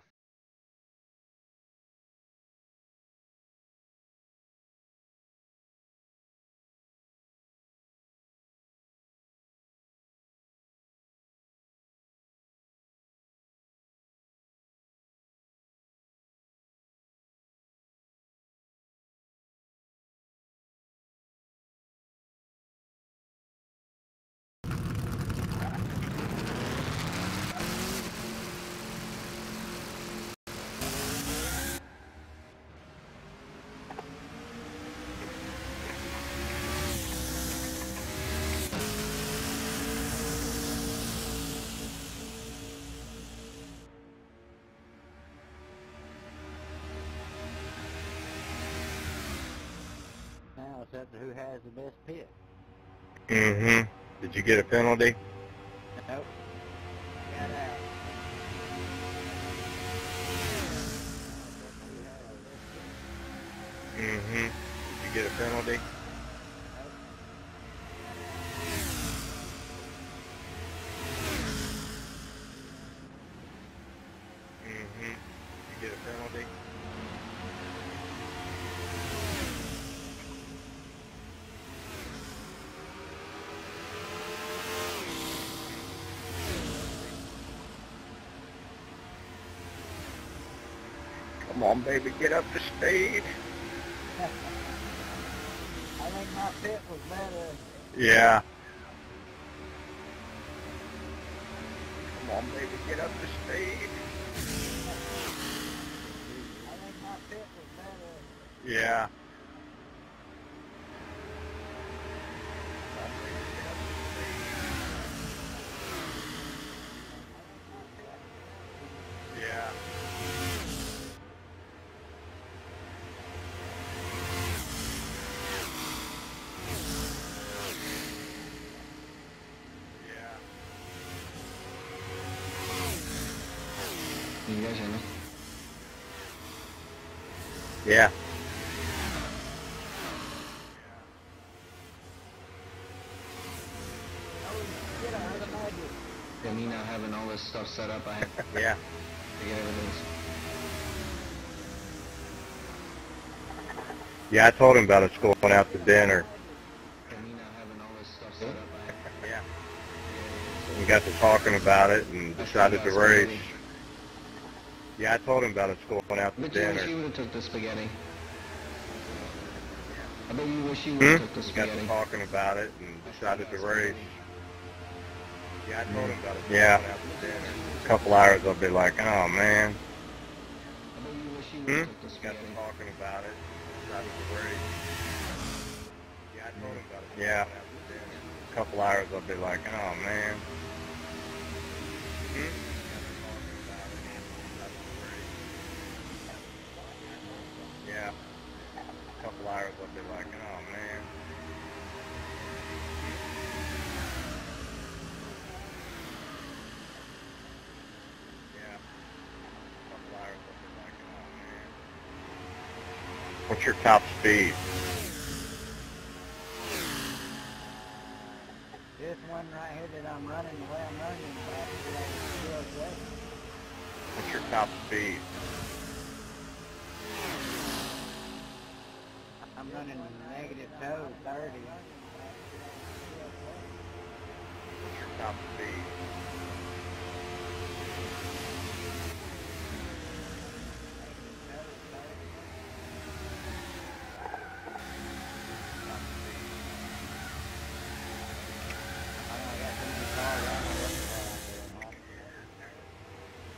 pit. Mm-hmm. Did you get a penalty? Nope. Got out. Mm-hmm. Did you get a penalty? On, baby, get up to speed. I think my pit was better. Yeah. Stuff set up, I have Yeah. to get everything. Yeah, I told him about us going out to dinner. Yeah, me now having all this stuff set up, Yeah. We got to talking about it and decided to race. Yeah, I told him about us going out to Bet you wish dinner. you would have took the spaghetti. I bet you wish you would Hmm? took the spaghetti. We got to talking about it and decided to race. Yeah, I told him about us yeah. going dinner. A couple hours I'll be like, oh man. I bet you wish you would Hmm? have Got to talking about it. Decided to race. Yeah, I told him about it. Yeah. A couple hours I'll be like, oh man. Your top speed?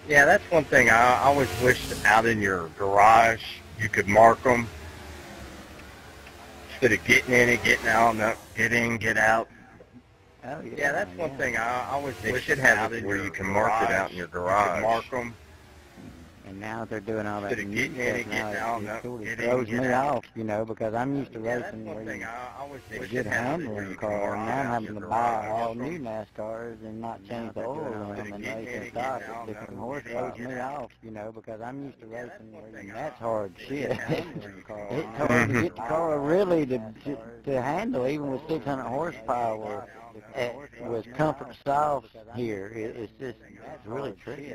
Yeah, that's one thing. I, I always wished out in your garage you could mark them instead of getting in it, getting out, no, get in, get out. Oh, yeah. Yeah, that's one yeah. thing. I, I always They wish should it have had it it where where you you can can mark mark it it out out in your Mark garage. mark them. Now they're doing all that new in stuff now, it, it sort of throws me off, you know, because I'm used to racing where you I, always a handling car, and now I'm having to buy all new NASCARs and not change the oil them and Get in racing stock get at different horse throws me off, you know, because I'm used to racing where you, that's hard shit. It's hard to get the car really to, to handle, even with 600 horsepower. At, with comfort solves here, it, it's just it's really tricky.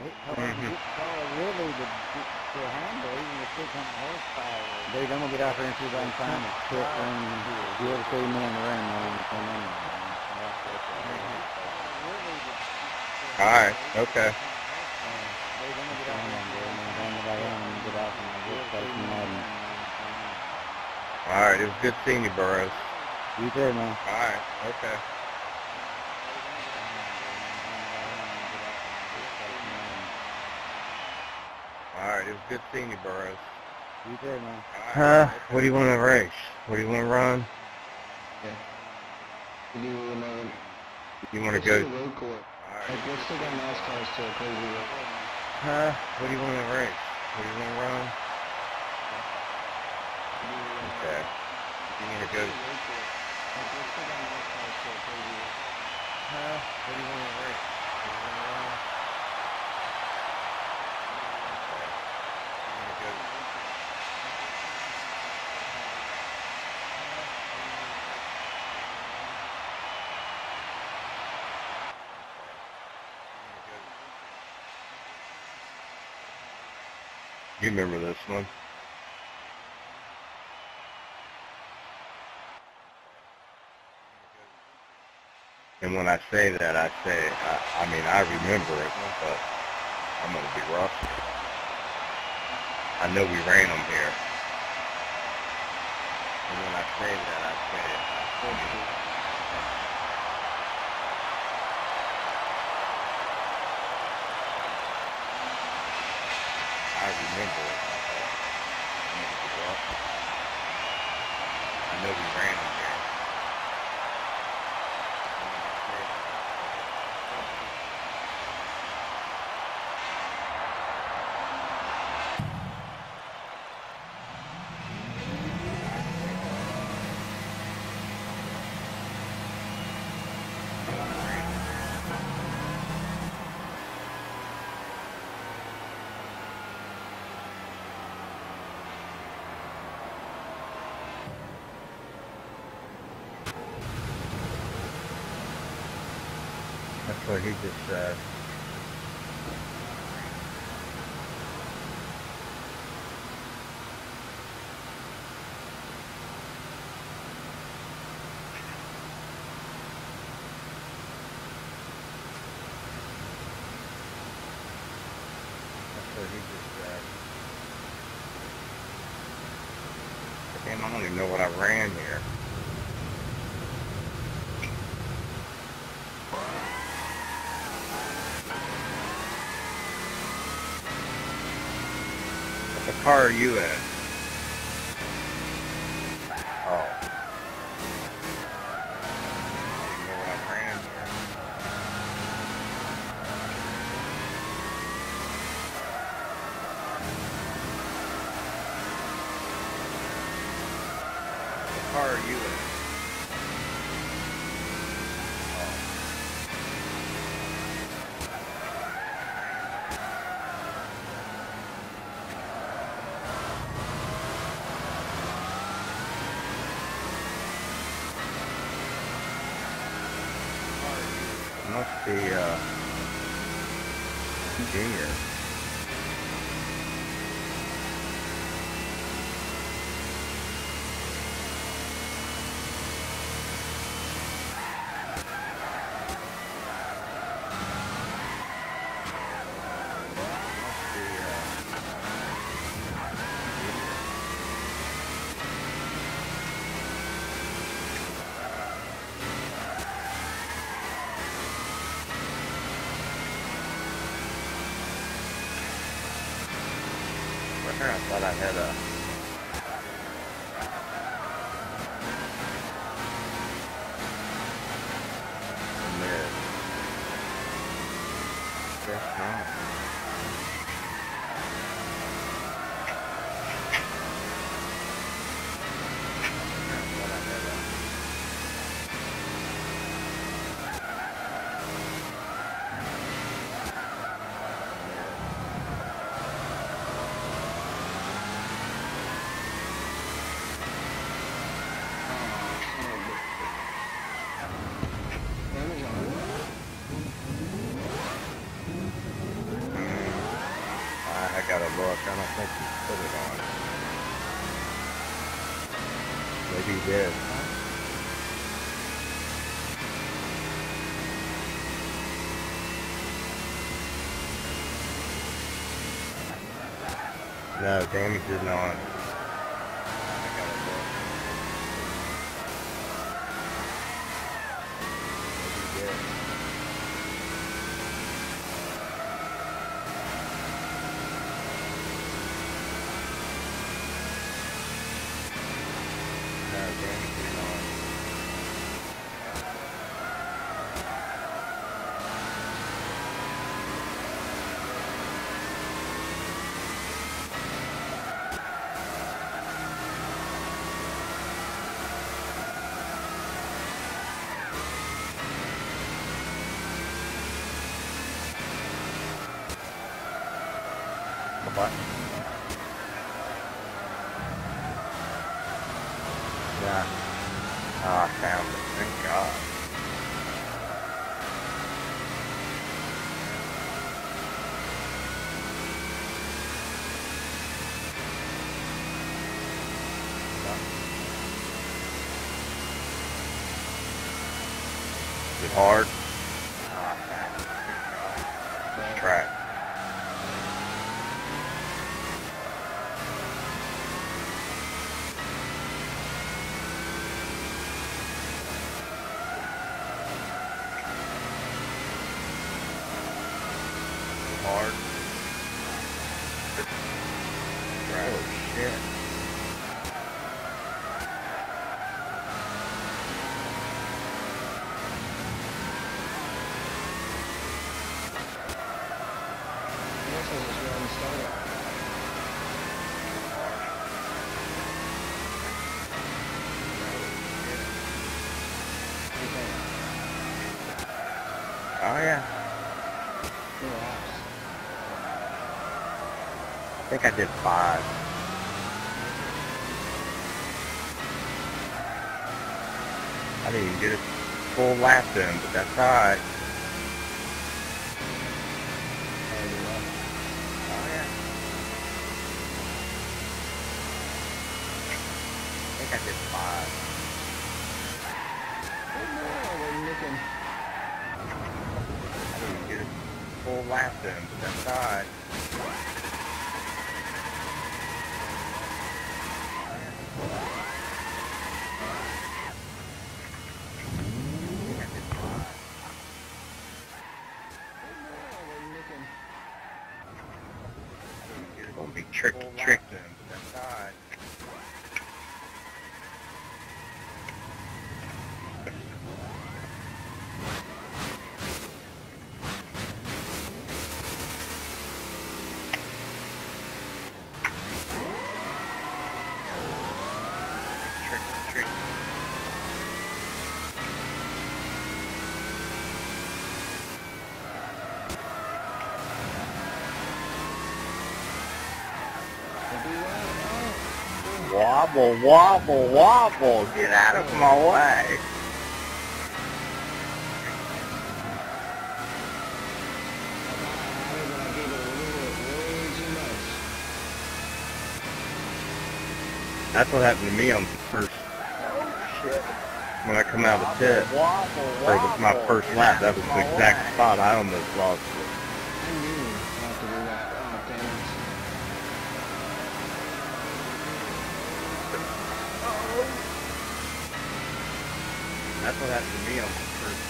It's hard to get the car really to, to, to handle, even with 600 horsepower. Dude, I'm gonna get out there and see if I can find a pit room. If you ever see me in the room, man, come in there. Mm-hmm. All right. Okay. All right. It was good seeing you, Burroughs. You too, man. All right. Okay. It was good seeing you, Burroughs. You too, man. All right. Huh? What do you want to race? What do you want to run? We do another. You want to let's go? do a road court. All right. Like, let's take our NASCARs to a crazy road. Huh? What do you want to race? What do you want to run? Okay. You want to go? Like, let's take our NASCARs to a. Huh? What do you want to race? What do you want to run? You want to go? You remember this one? And when I say that, I say, I, I mean, I remember it, but I'm going to be rough. I know we ran them here. And when I say that, I say, I mean, I remember. I know we ran That's what he just said. That's what he just said. Damn, I don't even know what I ran here. Are you in? No, damage is on. I gotta look. Maybe he did. No, damage is on. What? Yeah. Oh, I found it. Thank God. Is it hard? Oh, I found it. Thank God. This track. hard. Oh shit. Oh yeah. I think I did five. I didn't even get a full lap in, but that's alright. Oh yeah. I think I did five. I didn't even get a full lap in, but that's alright. It's gonna be tricky, tricky. That's alright. Tricky, tricky. Wobble, wobble, wobble. Get out of my way. That's what happened to me on the first. When I come out of pit for the, my first lap, that was the exact spot I almost lost it. What happened to me on the first.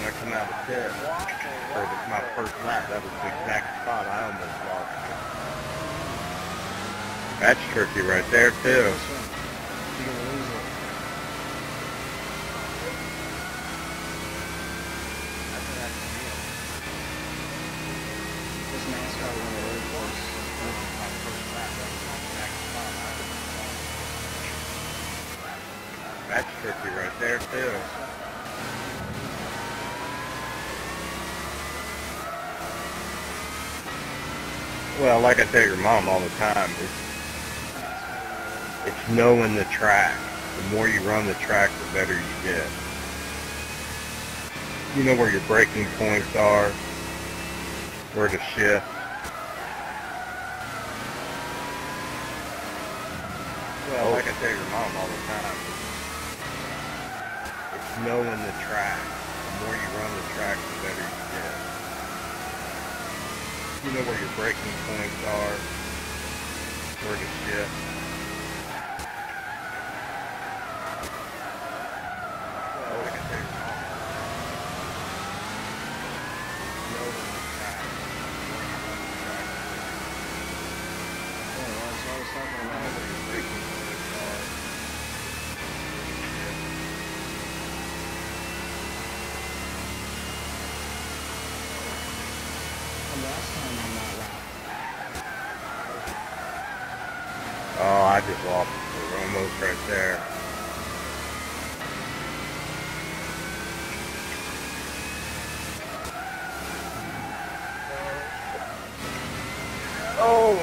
When I come out of pit for the, my first lap, that was the exact spot I almost lost. That's tricky right there too. That's what happened to me on This NASCAR one really close. my first lap. That was the exact spot I almost lost it. That's tricky right there too. Well, like I tell your mom all the time, it's, it's knowing the track. The more you run the track, the better you get. You know where your braking points are, where to shift. Well, Oh. like I tell your mom all the time, knowing the track. The more you run the track, the better you get. You know where your braking points are, where to shift. Well, like I tell your mom, knowing the track. The more you run the track, Yeah, that's what I was talking you know about. where your braking points are, where to shift. The last time on that lap. Oh, I just lost. We're almost right there. Oh!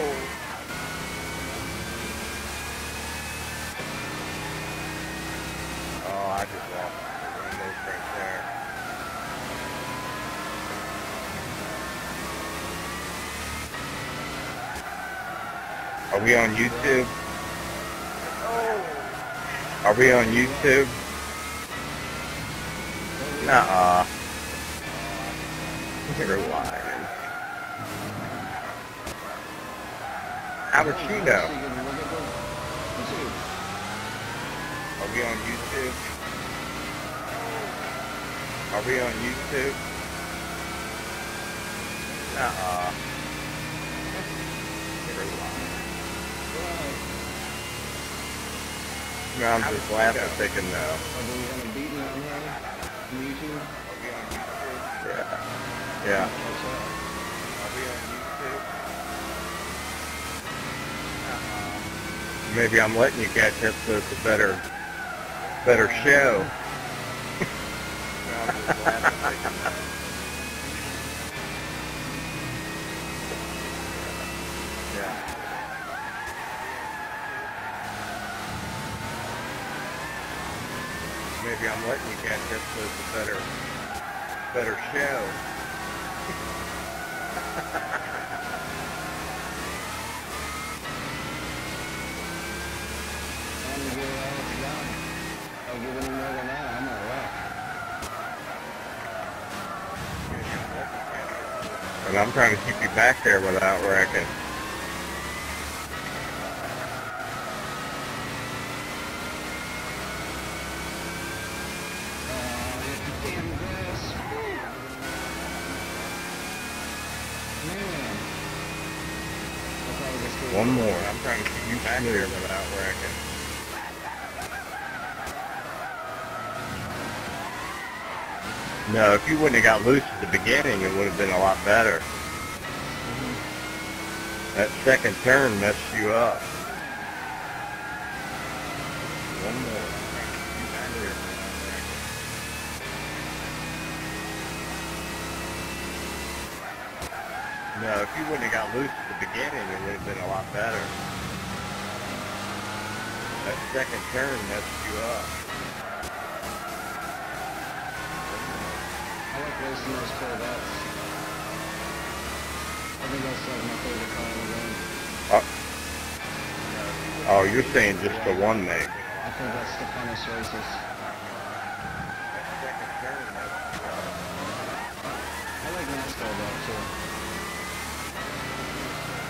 Oh, I just lost. We're almost right there. Are we on YouTube? Are we on YouTube? Nuh-uh. You're lying. How would she know? Are we on YouTube? Are we on YouTube? Nuh-uh. You're lying. No, I'm just laughing, thinking no. Are we gonna On YouTube? Uh, yeah. Yeah. Maybe I'm letting you catch up so it's a better, better show. No, I'm just laughing, thinking no. Yeah. Letting you catch up so it's a better, better show. Time to get out of done. Don't give any more than that, I'm. And I'm trying to keep you back there without wrecking. One more. I'm trying to keep you back there without wrecking. No, if you wouldn't have got loose at the beginning, it would have been a lot better. That second turn messed you up. One more. I'm trying to keep you back there without wrecking. No, if you wouldn't have got loose beginning, it would have been a lot better. That second turn messed you up. I like racing those Corvettes. I think that's like my favorite car in the game. Oh. oh, you're saying just the one make. I think that's the funnest races. I like NASCAR though too.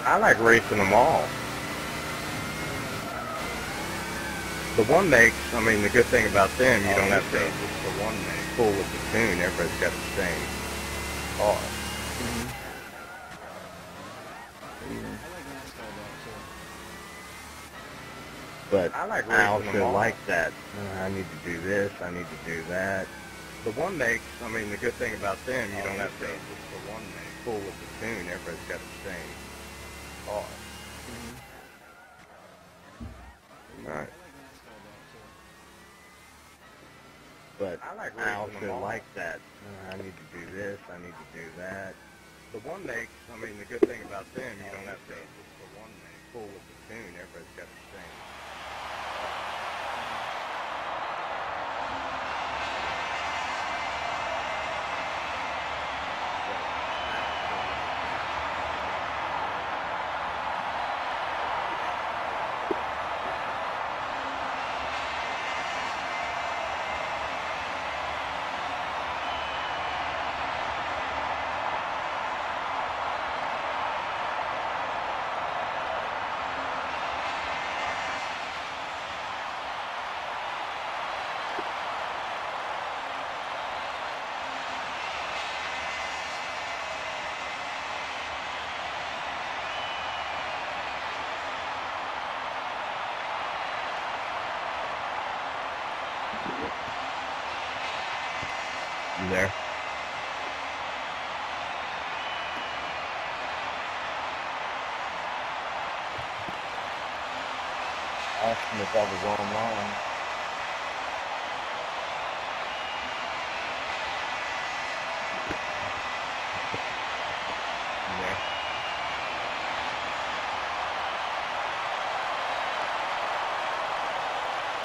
I like racing them all. The one makes, I mean, the good thing about them, you don't have to just the one make full with the tune. Everybody's got the same car. I like NASCAR. But I like I also like that. Uh, I need to do this. I need to do that. The one makes, I mean, the good thing about them, you don't have to the one make full with the tune. Everybody's got the same All right. But I like I also like that. Uh, I need to do this. I need to do that. The one makes, I mean, the good thing about them, you don't have to just the one make full with the tune. Everybody's got the same. You there? I was online.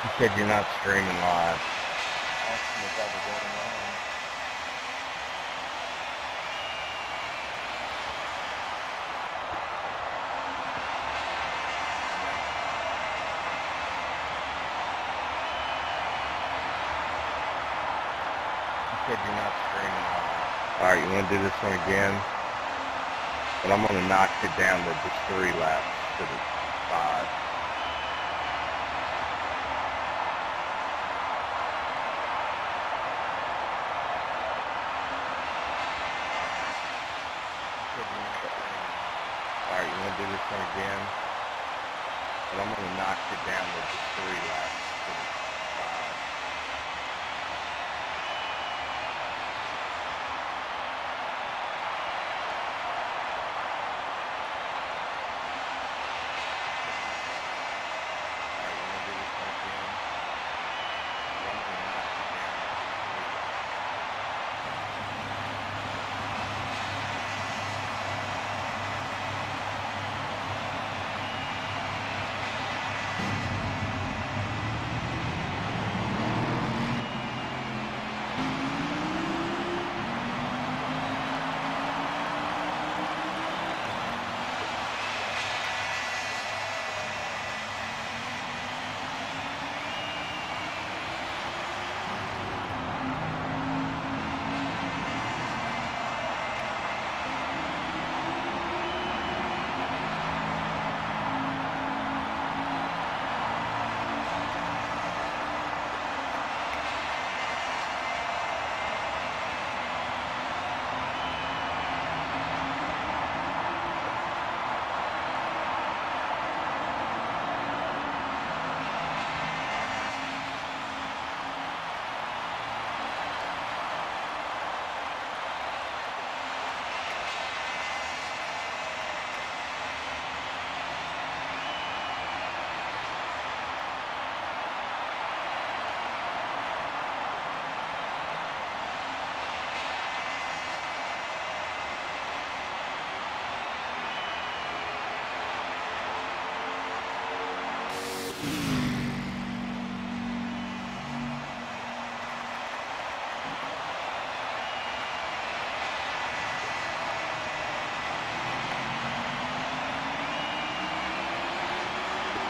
You said you're not streaming live. Asked him if I was online. You said you're not streaming live. Alright, you wanna do this one again? But I'm gonna knock it down to just three laps to the five. Alright, you wanna do this one again? But I'm gonna knock it down to just three laps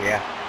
Yeah.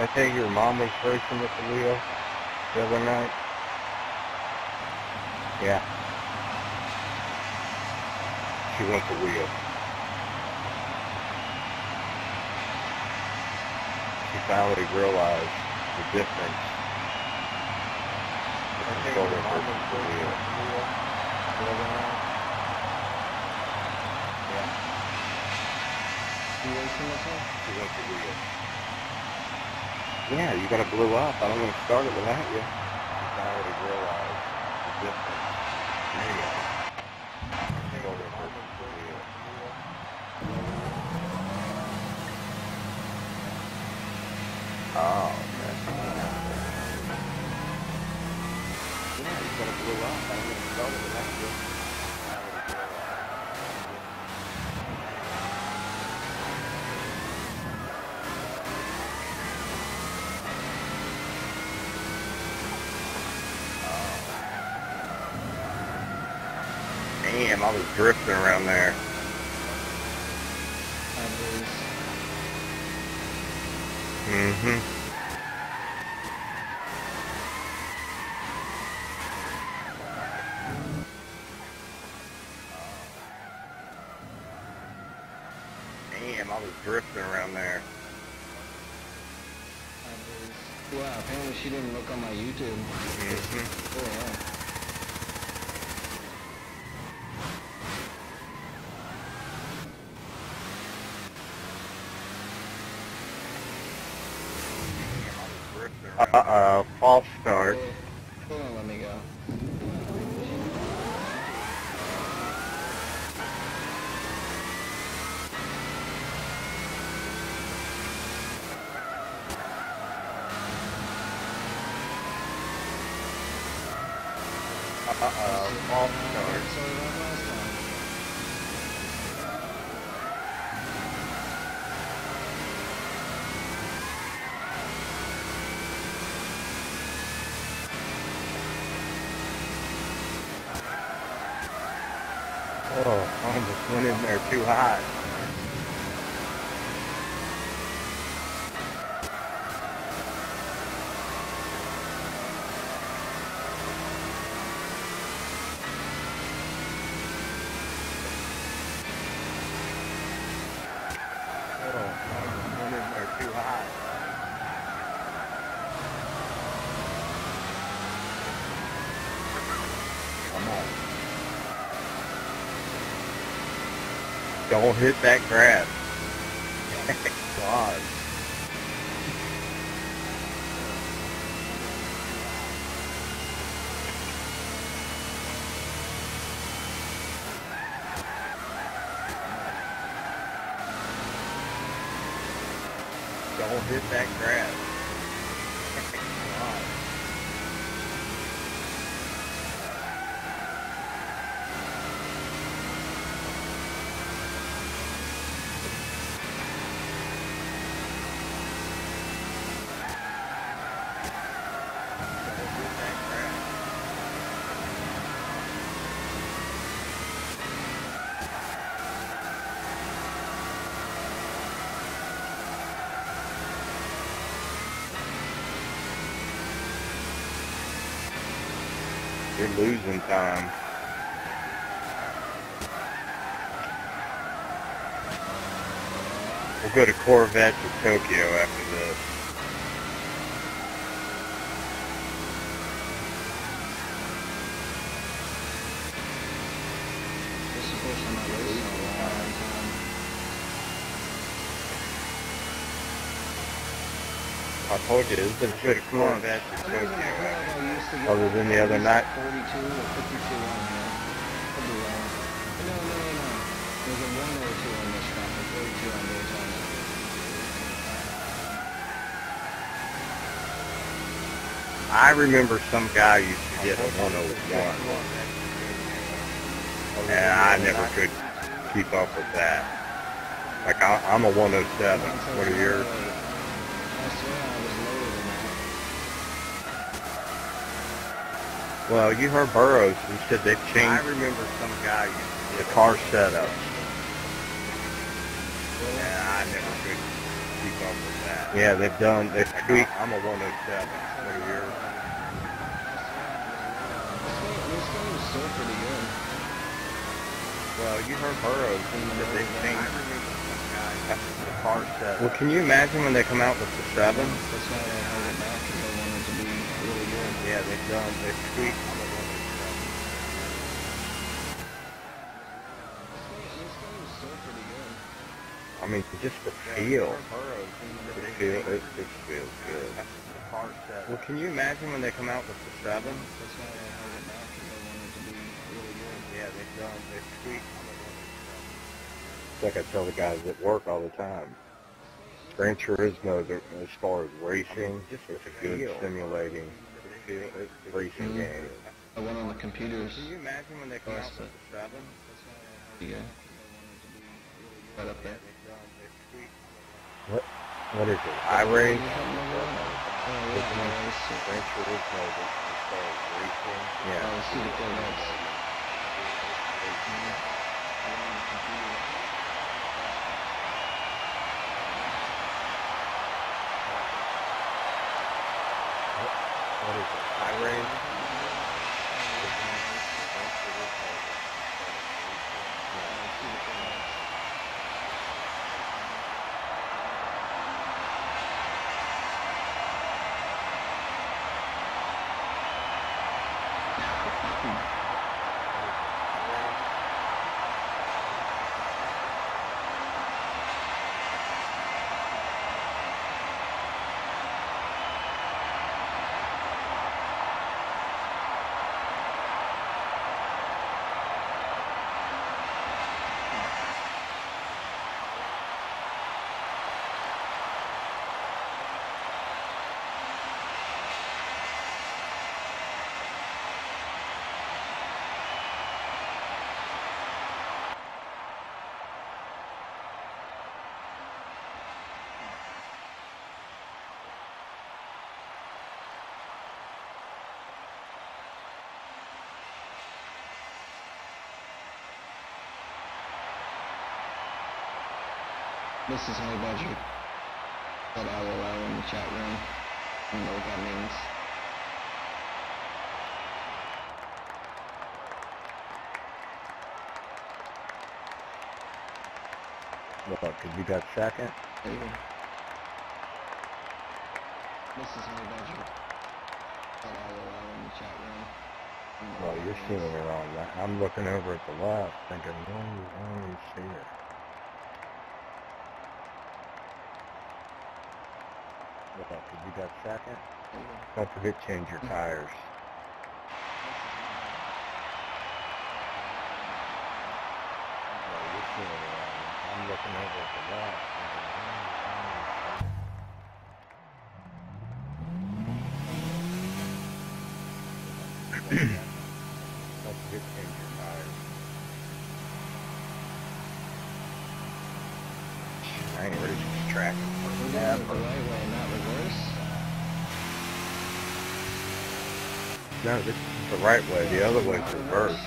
I think your mom was racing with the wheel the other night. Yeah. She went the wheel. She finally realized the difference. The controller versus the wheel. Yeah. You racing with her? She went the wheel. Yeah, you gotta blow up. I don't want to start it without you. She finally realized the difference. There you go. Controller versus the wheel. Oh, okay. but it blew up. I didn't get started with that. Damn, I was drifting around there. I. Mm-hmm. Damn, I was drifting around there. Wow, apparently she didn't look on my YouTube. Mm-hmm. Oh, yeah. Uh-oh, false start. Hold on, let me go. Uh-oh, false start. Sorry about last time. Oh, I there too high. Oh, I almost went in there too high. Come on. Don't hit that grass. God. Don't hit that grass. God. Don't hit that grass. You're losing time. We'll go to Corvette to Tokyo after. This is the first time I've raced in a long time. I told you, this is good Corvette to I in Tokyo a club after I used to get Other than the other night? 42 or 52 on here. Could be wrong. But no, no, no, no. There's a 102 on this track and 42 on Daytona. I remember some guy used to get a 101. And I never could keep up with that. Like, I, I'm a 107. What are yours? I swear I was lower than that. Well, you heard Burroughs. He said they've changed. I remember some guy used to get the car setup. Yeah, I never could keep up with that. Yeah, they've done, they've tweaked. I'm a 107. What are yours? This game, is still pretty good. Well, you heard Burroughs. He said they've changed the car setup. Well, can you imagine when they come out with the 7? Yeah, they've done, they've tweaked. This game, this game is still pretty good. I mean, just the feel. The feel, it, it feels good. Well, can you imagine when they come out with the 7? That's why I held it back because I wanted it to be really good. Yeah, they've done, they've tweaked. It's like I tell the guys at work all the time. Gran Turismo, as far as racing, it's a good simulating racing game. The one on the computers. Can you imagine when they come out with the seven? Yeah. Right up there. What? What is it? iRace? Oh, Yeah. let's see the Corvettes. What is it? iRace? This is. But I will allow in the chat room. I don't know what that means. What, cause you got second? There you go. This is high budget. But I will allow in the chat room. Well, you're seeing it on. I'm looking over at the left thinking, no, I don't even see it. What, got second? There you go. Don't forget to change your mm-hmm. tires. Well, oh, you're seeing it on that. I'm looking over at the left thinking, no, I don't even see it. Don't forget to change your tires. I ain't ready for this track. We're going the right way, not reverse. No, this is the right way. The other way's reverse.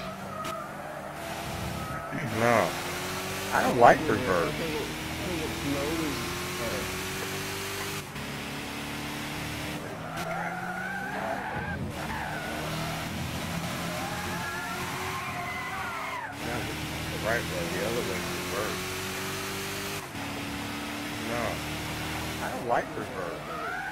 No. I don't like reverse. is right way. The other way's reverse. No. I don't like reverse. The right way.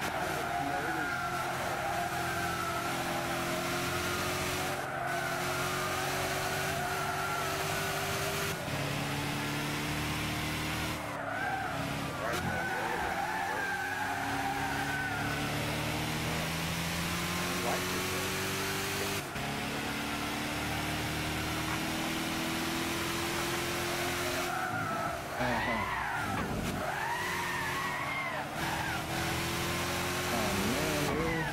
The other way's reverse. No. I don't like reverse. Uh-huh. Oh man, really?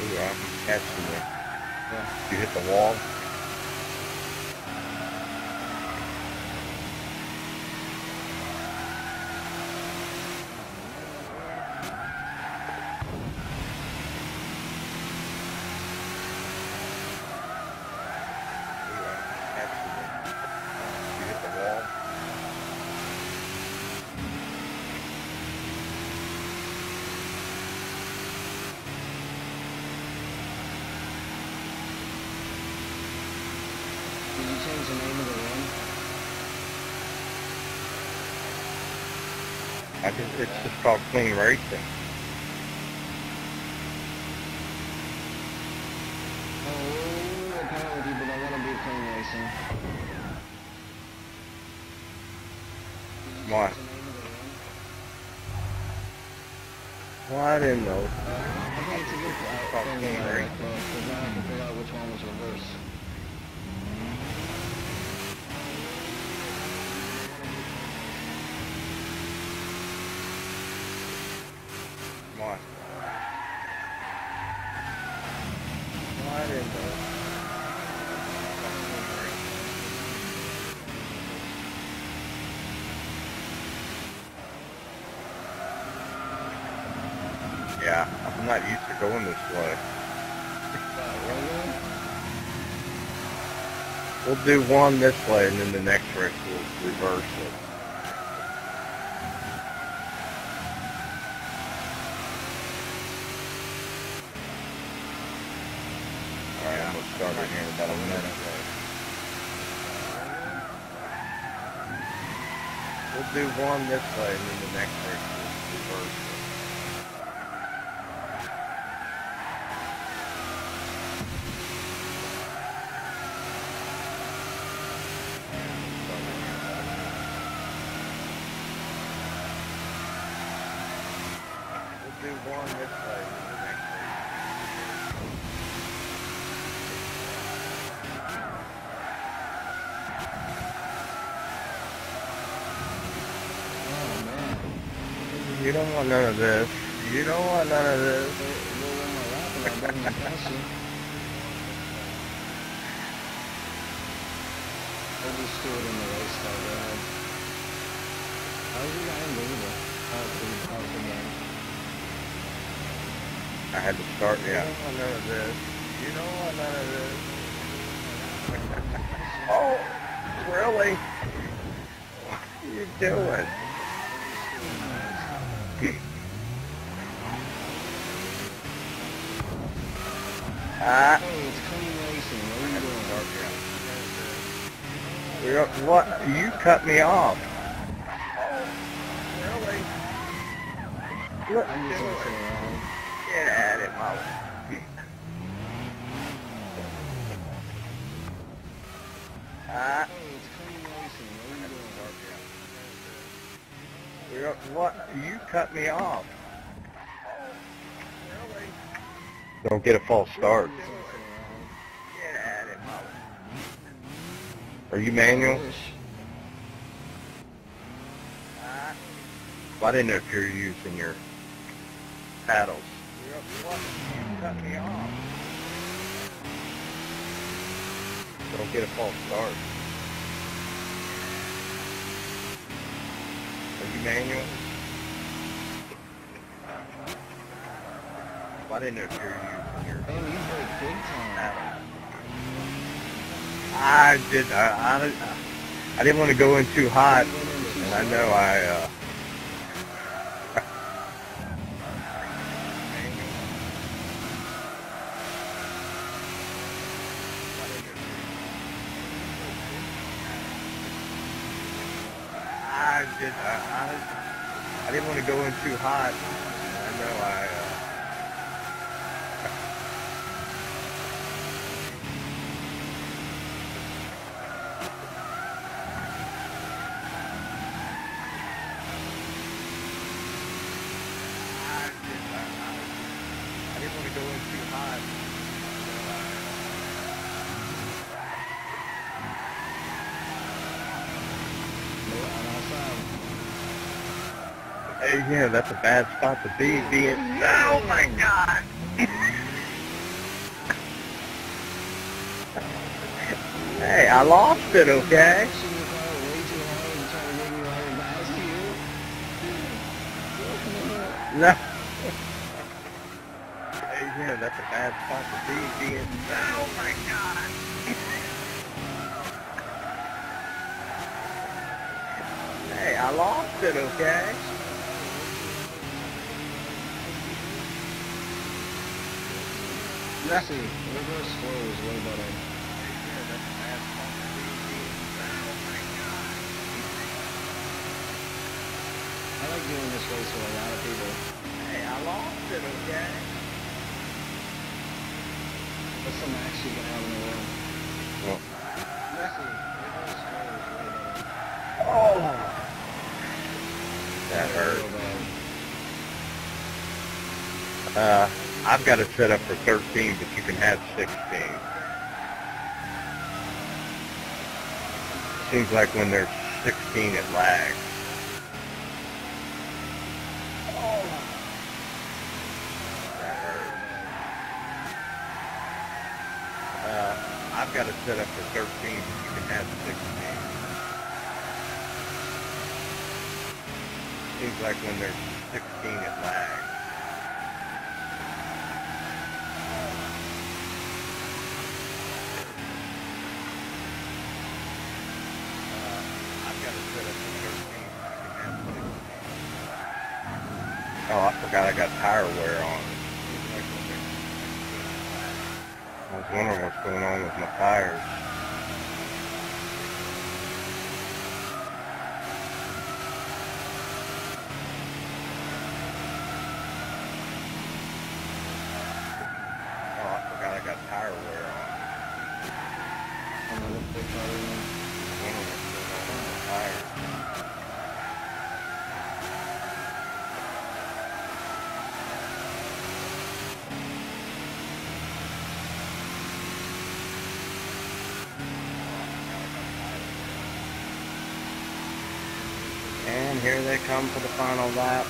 Ooh, I'm catching you. You hit the wall? Ooh, I'm catching you. You hit the wall? Change the name of the run? I just, it's just called clean racing. Oh, apparently people don't want to be clean racing. Why? the name the run? Well, I didn't know. I think it's a good uh, Called thing clean about it, racing. but because now I can figure out which one was reverse. Yeah, I'm not used to going this way. We'll do one this way, and then the next race we'll reverse it. Alright, I'm gonna start it here in about a minute. We'll do one this way, and then the next race we'll reverse it. We'll do one this way, and then the next race. Oh man. You don't want none of this. You don't want none of this. Go on my lap and I doesn't pass you. I'll just do it in the race car, go ahead. How's your guy in Louisville? How's the, how's the game? I had to start, yeah. You don't want none of this. You don't want none of this. oh, really? What are you doing? Ah, Hey, it's clean racing. What are you doing? you're, what? You cut me off. Really? Look, I'm just looking around. get at it, my way. Ah, Hey, it's clean racing. What you doing? you're, what? You cut me off. Don't get a false start. I'm just looking around. Get at it. Are you manual? Well, I didn't know if you're using your paddles. What? You cut me off. Don't get a false start. Are you manual? I didn't know if you're using your Man, you break big time. paddles. I did. I, I, I didn't want to go in too hot, and I know I. Uh, I did. I, I, I didn't want to go in too hot. I know I. Uh, I did. I, I, I didn't want to go in too hot. I know I. No, I'm outside. Hey, yeah, that's a bad spot to be. Being. Oh my God. hey, I lost it. Okay. No. Hey, yeah, that's a bad spot to be. Being. Oh my God. Hey, I lost it. Okay. Let's see. Reverse slow is way better. I like doing this race with a lot of people. Hey, I lost it. Okay. What's the max you can have in a row? Well. Let's. Reverse slow is way better. Oh. That hurt. Real bad. Uh, I've got it set up for 13, but you can have 16. Seems like when there's 16, it lags. Uh, I've got it set up for 13, but you can have 16. Seems like when there's 16, it lags. Oh, I forgot I got tire wear on. I was wondering what's going on with my tires. Oh, I forgot I got tire wear on. Another big body one. Wondering what's going on with my tires. And here they come for the final lap.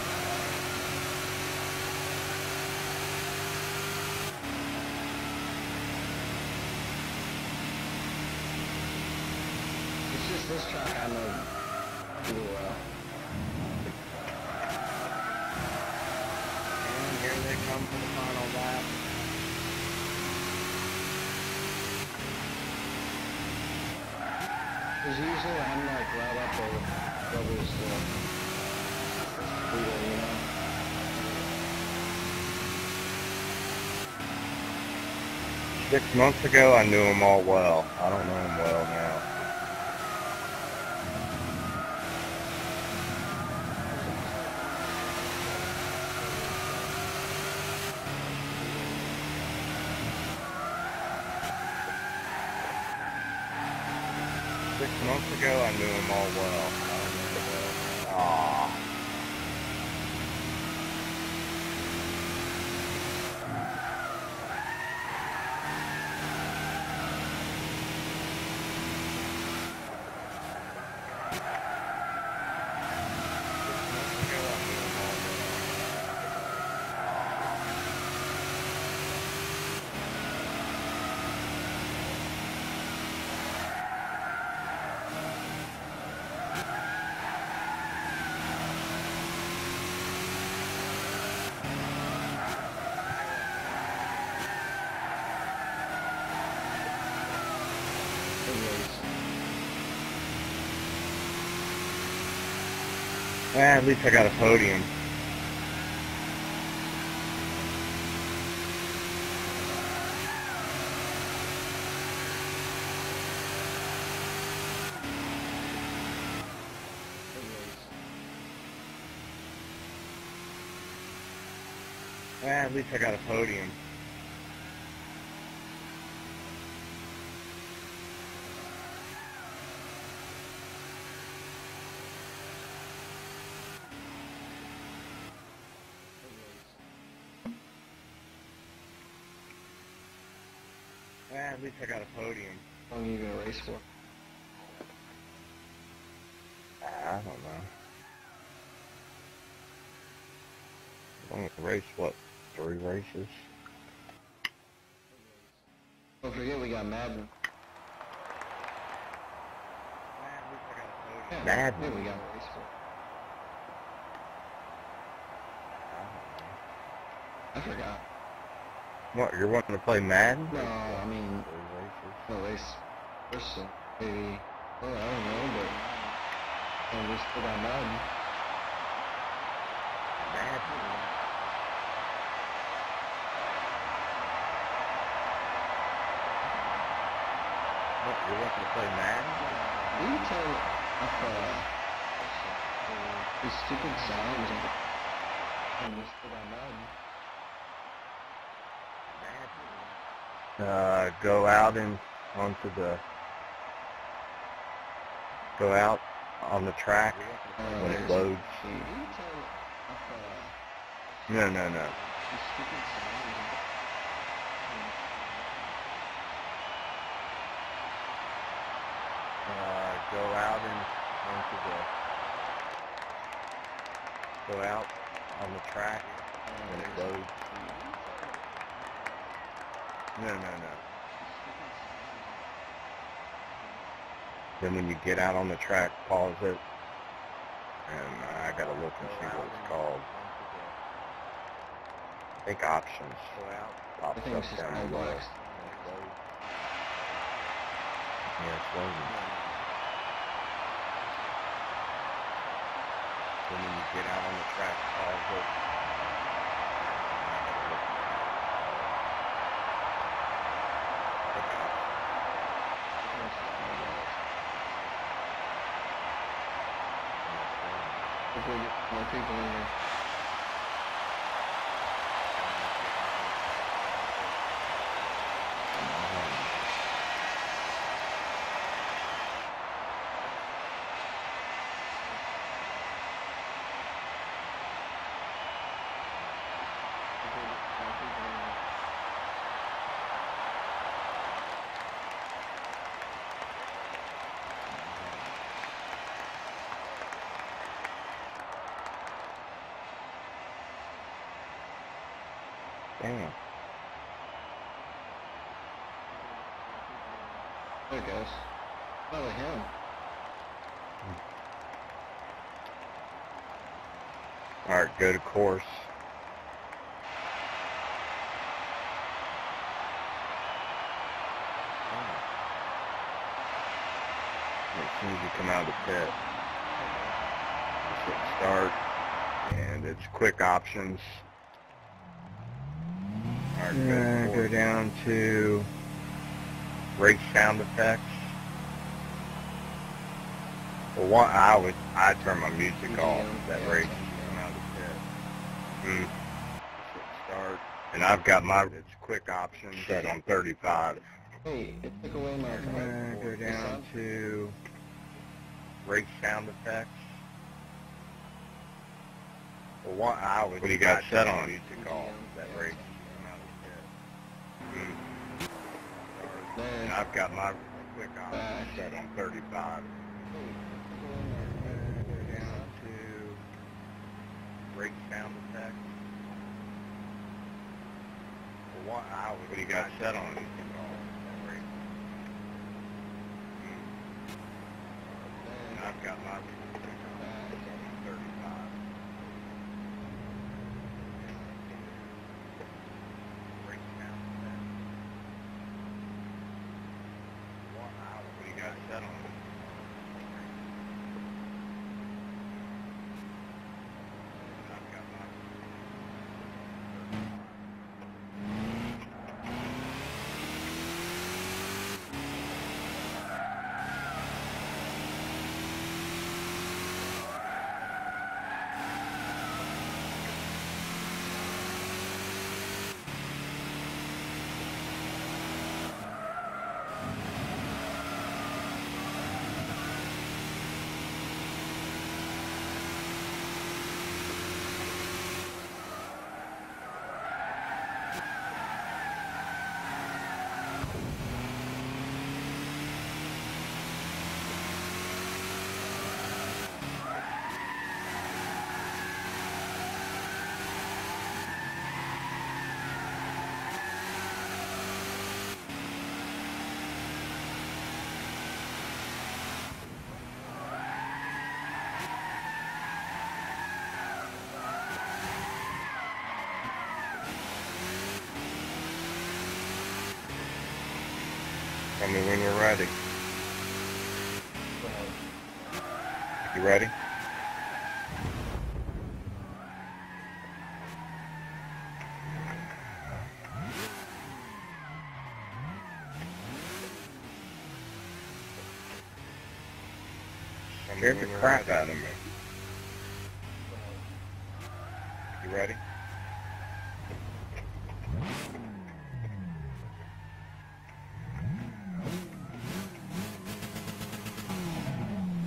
It's just this track I know really well. And here they come for the final lap. Because usually I'm like right up there with you know? Six months ago, I knew them all well. I don't know them well now. Six months ago, I knew them all well. I don't know them well. Aw. Six months ago, I knew them all well. Anyways, Eh, at least I got a podium. Eh, at least I got a podium. Eh, at least I got a podium. How long are you gonna race for? I don't know. I'm gonna race what? Three races? Don't forget we got Madden. Yeah, Madden? Yeah, we got a race for. I forgot. What, you're wanting to play Madden? No, I mean, No race person. Maybe, well, I don't know, but I just put on Madden. Madden? What, you're wanting to play Madden? You can tell if, uh, these stupid signs are, I just put on Madden. Uh, go out and onto the go out on the track when it loads. No, no, no. Uh, go out and onto the go out on the track when it loads. No, no, no. Then when you get out on the track, pause it, and uh, I gotta look and see what it's called. I think options. Pops up down below. Yeah, it's loading. Then when you get out on the track, pause it, Hopefully get more people in there. Hopefully get more people in there. Damn. There it goes. Probably him. Alright, go to course. Oh. As soon as you come out of the pit, just hit start, and it's quick options. Alright, go, go down to race sound effects. Well, one, I would, I turn my music off, that race come out of the pit. Mm. Start, and I've got my, it's quick options set on 35. Hey, it took away my Uh, go down to race sound effects. Well, one, I would, what do you got set on? Music off, that race come out of the pit. Mm. There. And I've got my quick options set on 35. Go down to race sound one, I would, what do you got? set on? That mm. I've got my quick options set on 35. Race sound effects. One hour. What do you got set on? I've got my Tell me when you're ready. You ready? Scared the crap out of me. You ready?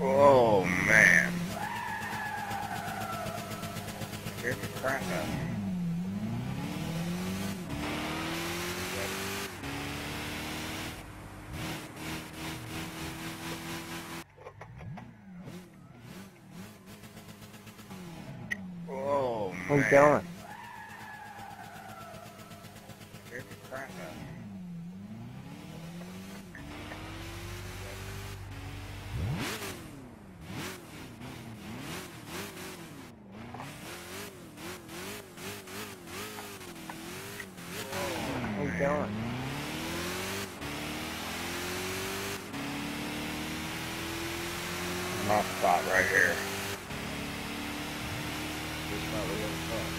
Oh man. Scared the crap out of me. Oh man. What you doing? Scared the crap out of me. What you doing? My spot right here. This probably won't fuck.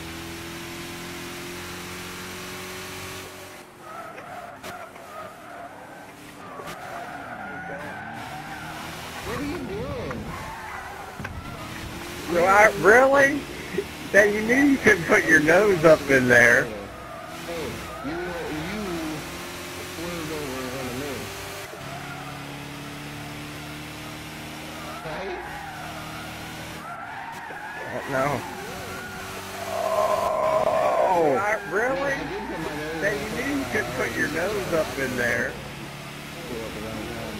What are you doing? I, really? That you knew you couldn't put your nose up in there. Hey, you you swerved over in front of me. Right? No. Oh, I, really? I did put my nose That you knew you couldn't put your nose up in there. Pull up around town.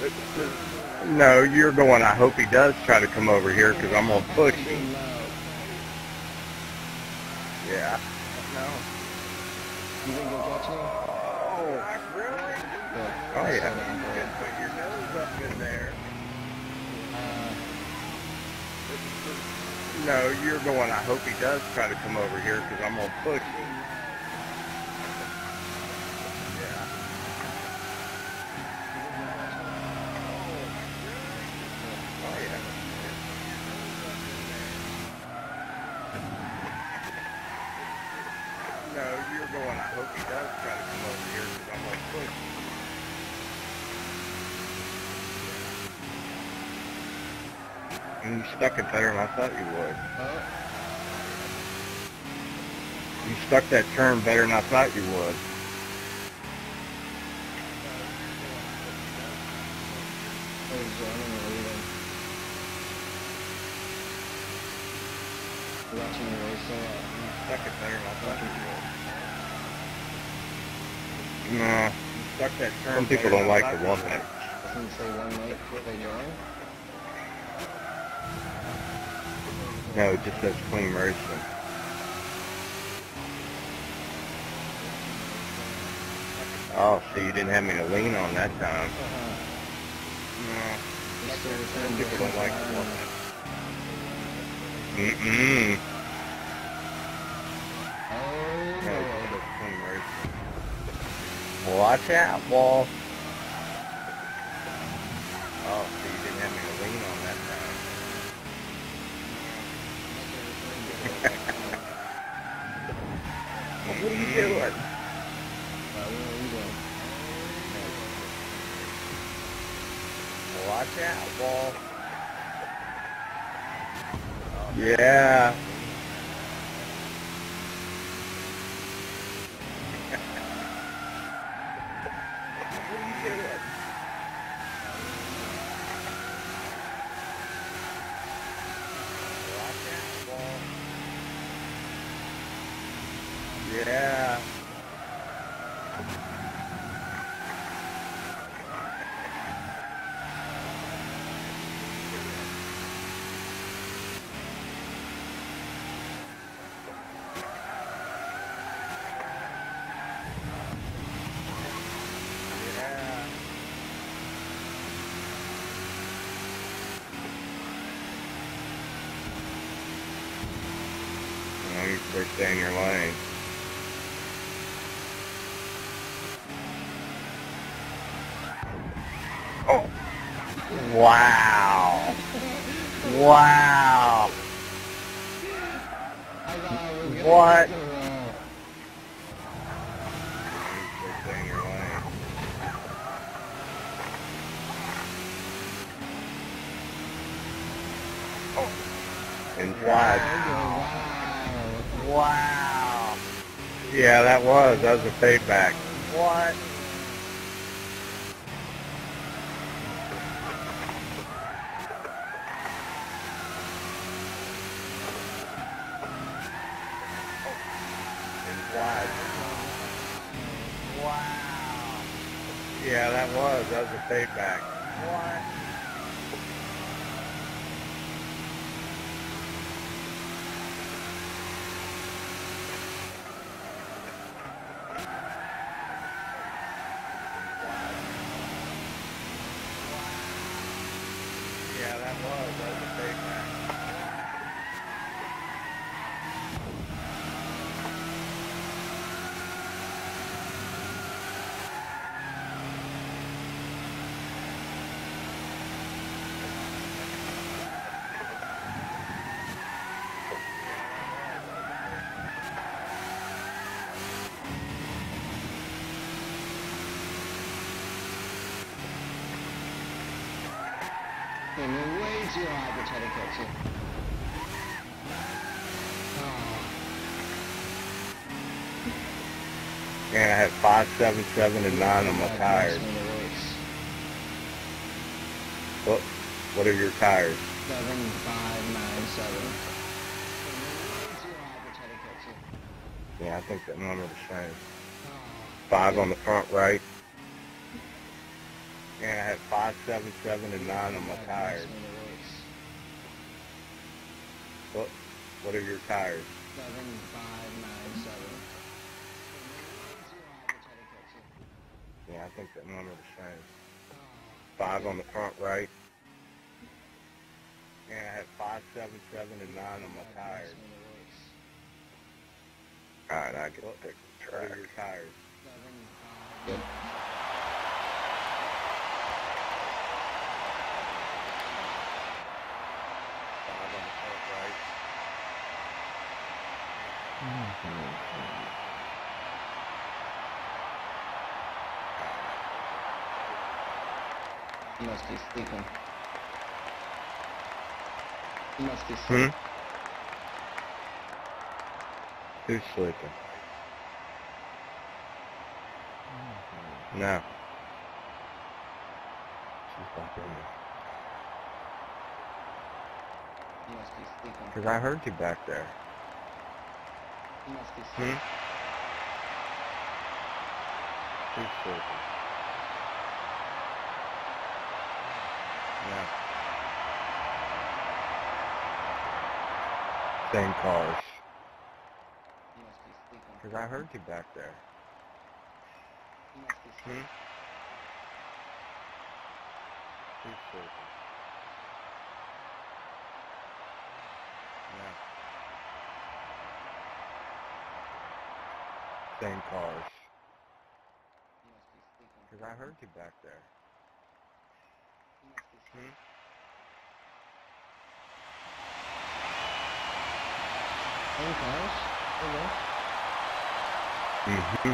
No, you're going, I hope he does try to come over here because I'm going to push him. Yeah. No. You think you'll catch me? Oh, really? Look, Oh, yeah. slow down, You bro. put your nose up in there. Uh, No, you're going, I hope he does try to come over here because I'm going to push him. Yeah. Oh, yeah. No, you're going, I hope he does try to come over here because I'm going to push him. And you stuck it better than I thought you would. oh, You stuck that turn better than I thought you would. I was running or. Watching the race so You stuck it better than I thought you would. Nah, you stuck that turn. Some people don't like the one that. doesn't say one night before they join. No, it just says clean racing. Oh, so you didn't have me to lean on that time. No, uh. Oh, No, just says clean racing. Watch out, Wall. Payback. What? Wow. Yeah, that was. That was a payback. And you are hypothetical to. Oh. I had five, seven, seven, and nine on my tires. What? What are your tires? Seven, five, nine, seven. Yeah, I think that number the same. Five on the front right, and I had five, seven, seven, and nine on my tires. What? What are your tires? Seven, five, nine, seven. Yeah, I think that number the same. Five on the front right. And I had five, seven, seven, and nine on my tires. Alright, I get to pick the track. What are your tires? Five on the front right. You must be sleeping. You must be sleeping. Hmm? sleeping. Who's sleeping? No. She's not in there. You must be sleeping. Because I heard you back there. Hmm? 340. Yeah. Same cars. Because I heard you back there. Hmm? 340. Same. You must be sleeping. Because I heard you back there. You must be sleeping. Hmm? Same cars? Hello? Mm-hmm.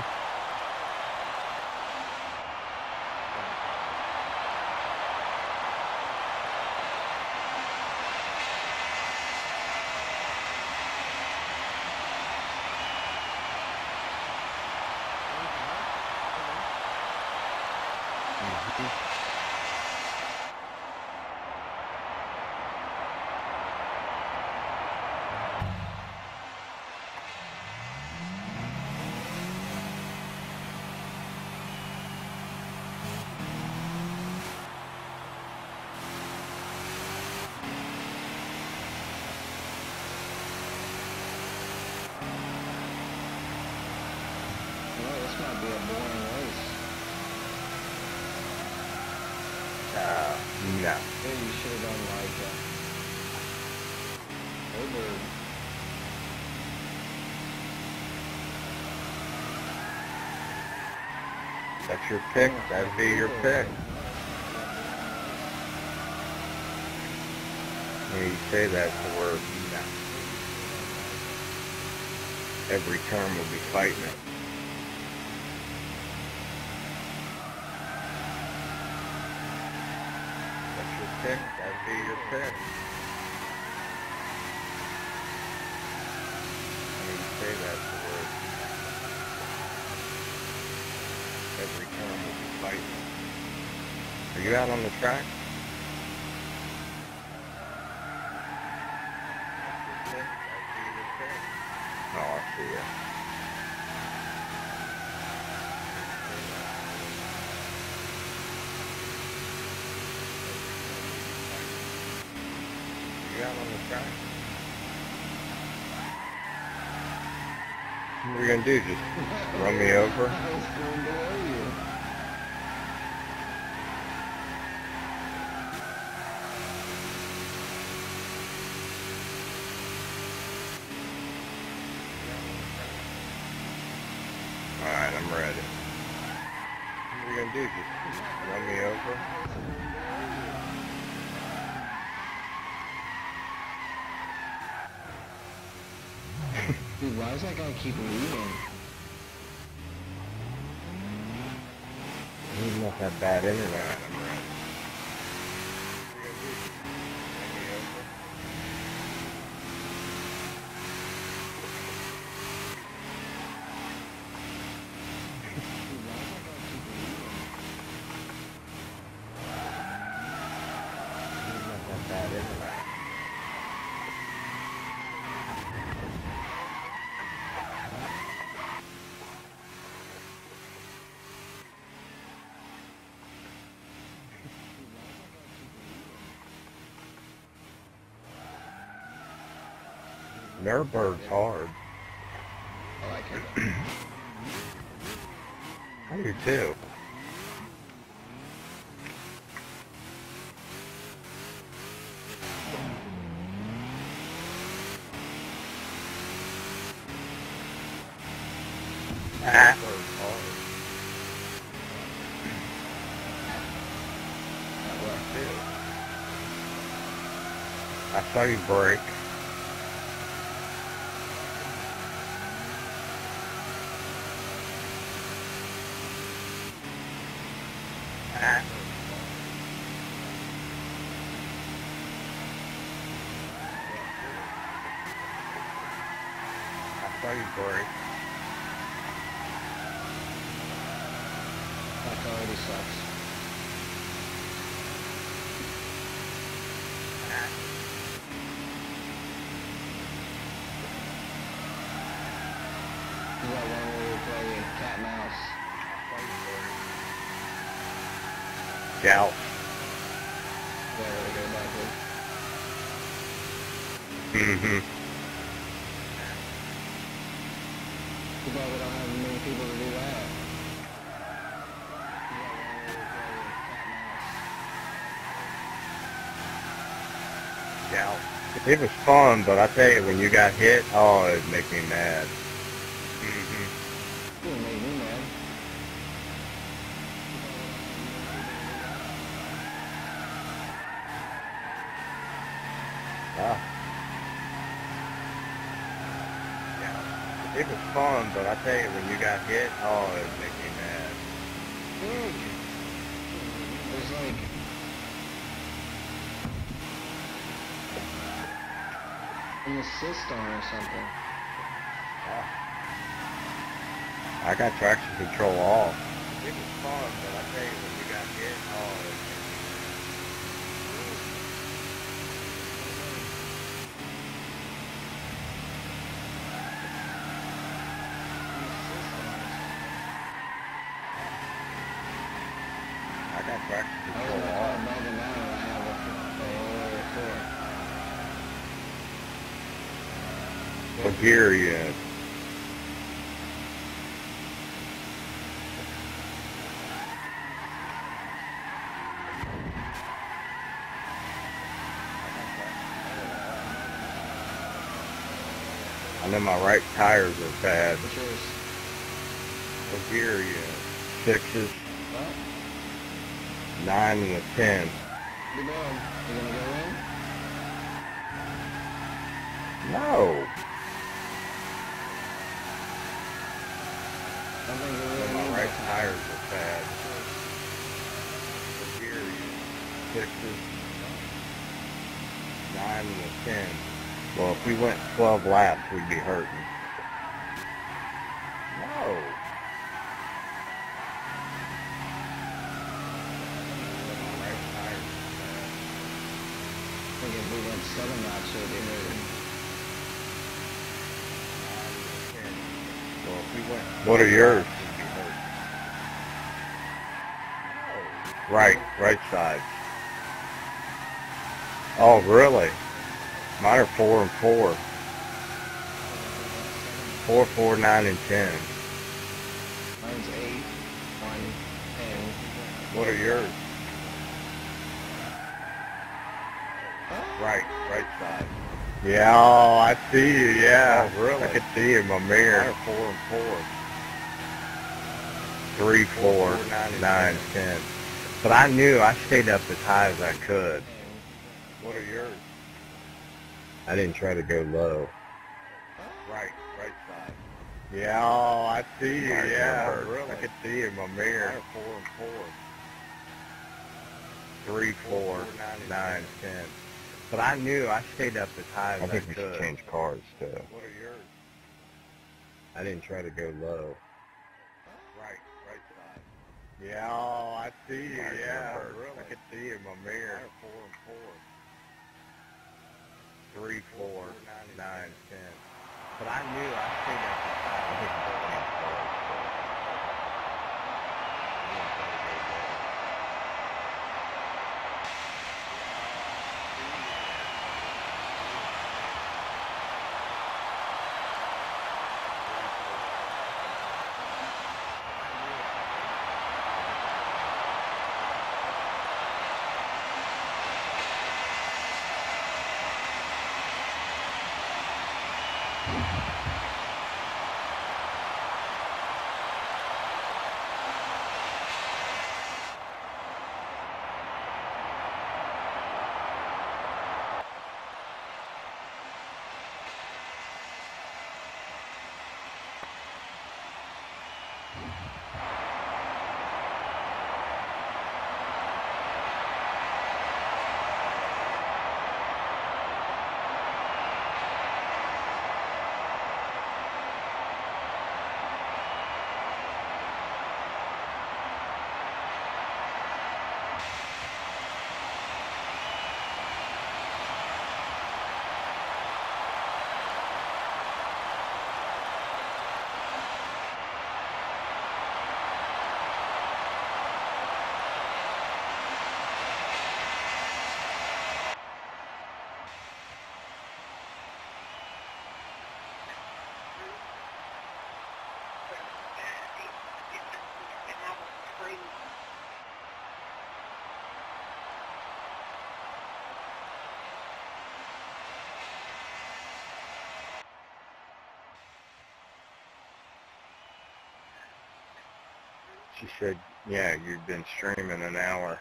Be a boring race. Maybe you should have done like a... Over... That's your pick. That'd be your pick. Yeah, you say that the word. Every term will be fighting it. That's your pick. That'd be your pick. When you say that the word every term will be fighting. Are you out on the track? Oh, I see ya. You out on the track? What are you gonna do? Just run me over? I was going below you. Alright, I'm ready. What are you gonna do? Just run me over? Why does that guy keep leaving? He must have bad internet. Nurburg's hard. I like it. I do too. Ah. I saw you break. Ah. I saw you break. That already sucks. You got one where we play cat mouse. Gal. Yeah, where we go backwards. Mm-hmm. Too bad we don't have many people to do that. Gal. It was fun, but I tell you, when you got hit, oh, it make me mad. Mm-hmm. You made me mad. Ah. Yeah. It was fun, but I tell you, when you got hit, oh, it make me mad. There's like an assist on or something. I got traction control off. It was fun, but I tell you, when you got hit, oh, it I got traction I was control like, off. oh, bugging out and I have a, a What gear are you in? I know my right tires are bad. What gear are you? Sixes, What? nine, and a ten. You doing? You gonna go in? No. I don't think you I really know need my right tires are bad. What gear you in? Sixes, nine, and a ten. Well, if we went 12 laps, we'd be hurting. No. My right tires are bad. I think if we went seven laps, it would be hurting. Well, if we went what are yours? Right, right side. Oh, really? Mine are four and four. Four, four, nine, and ten. Mine's eight, one, ten. What are yours? Right, right side. Yeah, oh, I see you, yeah. Oh, really? I can see you in my mirror. Mine are four and four. Three, four, nine, ten. But I knew I stayed up as high as I could. What are yours? I didn't try to go low. Right, right side. Yeah, oh, I see you, yeah. Really? I can see you in my mirror. Four and four. Three, four, nine, ten. But I knew I stayed up as high as I, I think we could. should change cars too. What are yours? I didn't try to go low. Right, right side. Yeah, oh, I see you, yeah. Really? I can see you in my mirror. Four and four. Three, four, nine, ten. But I knew I up as high as I could. She said, yeah, you've been streaming an hour.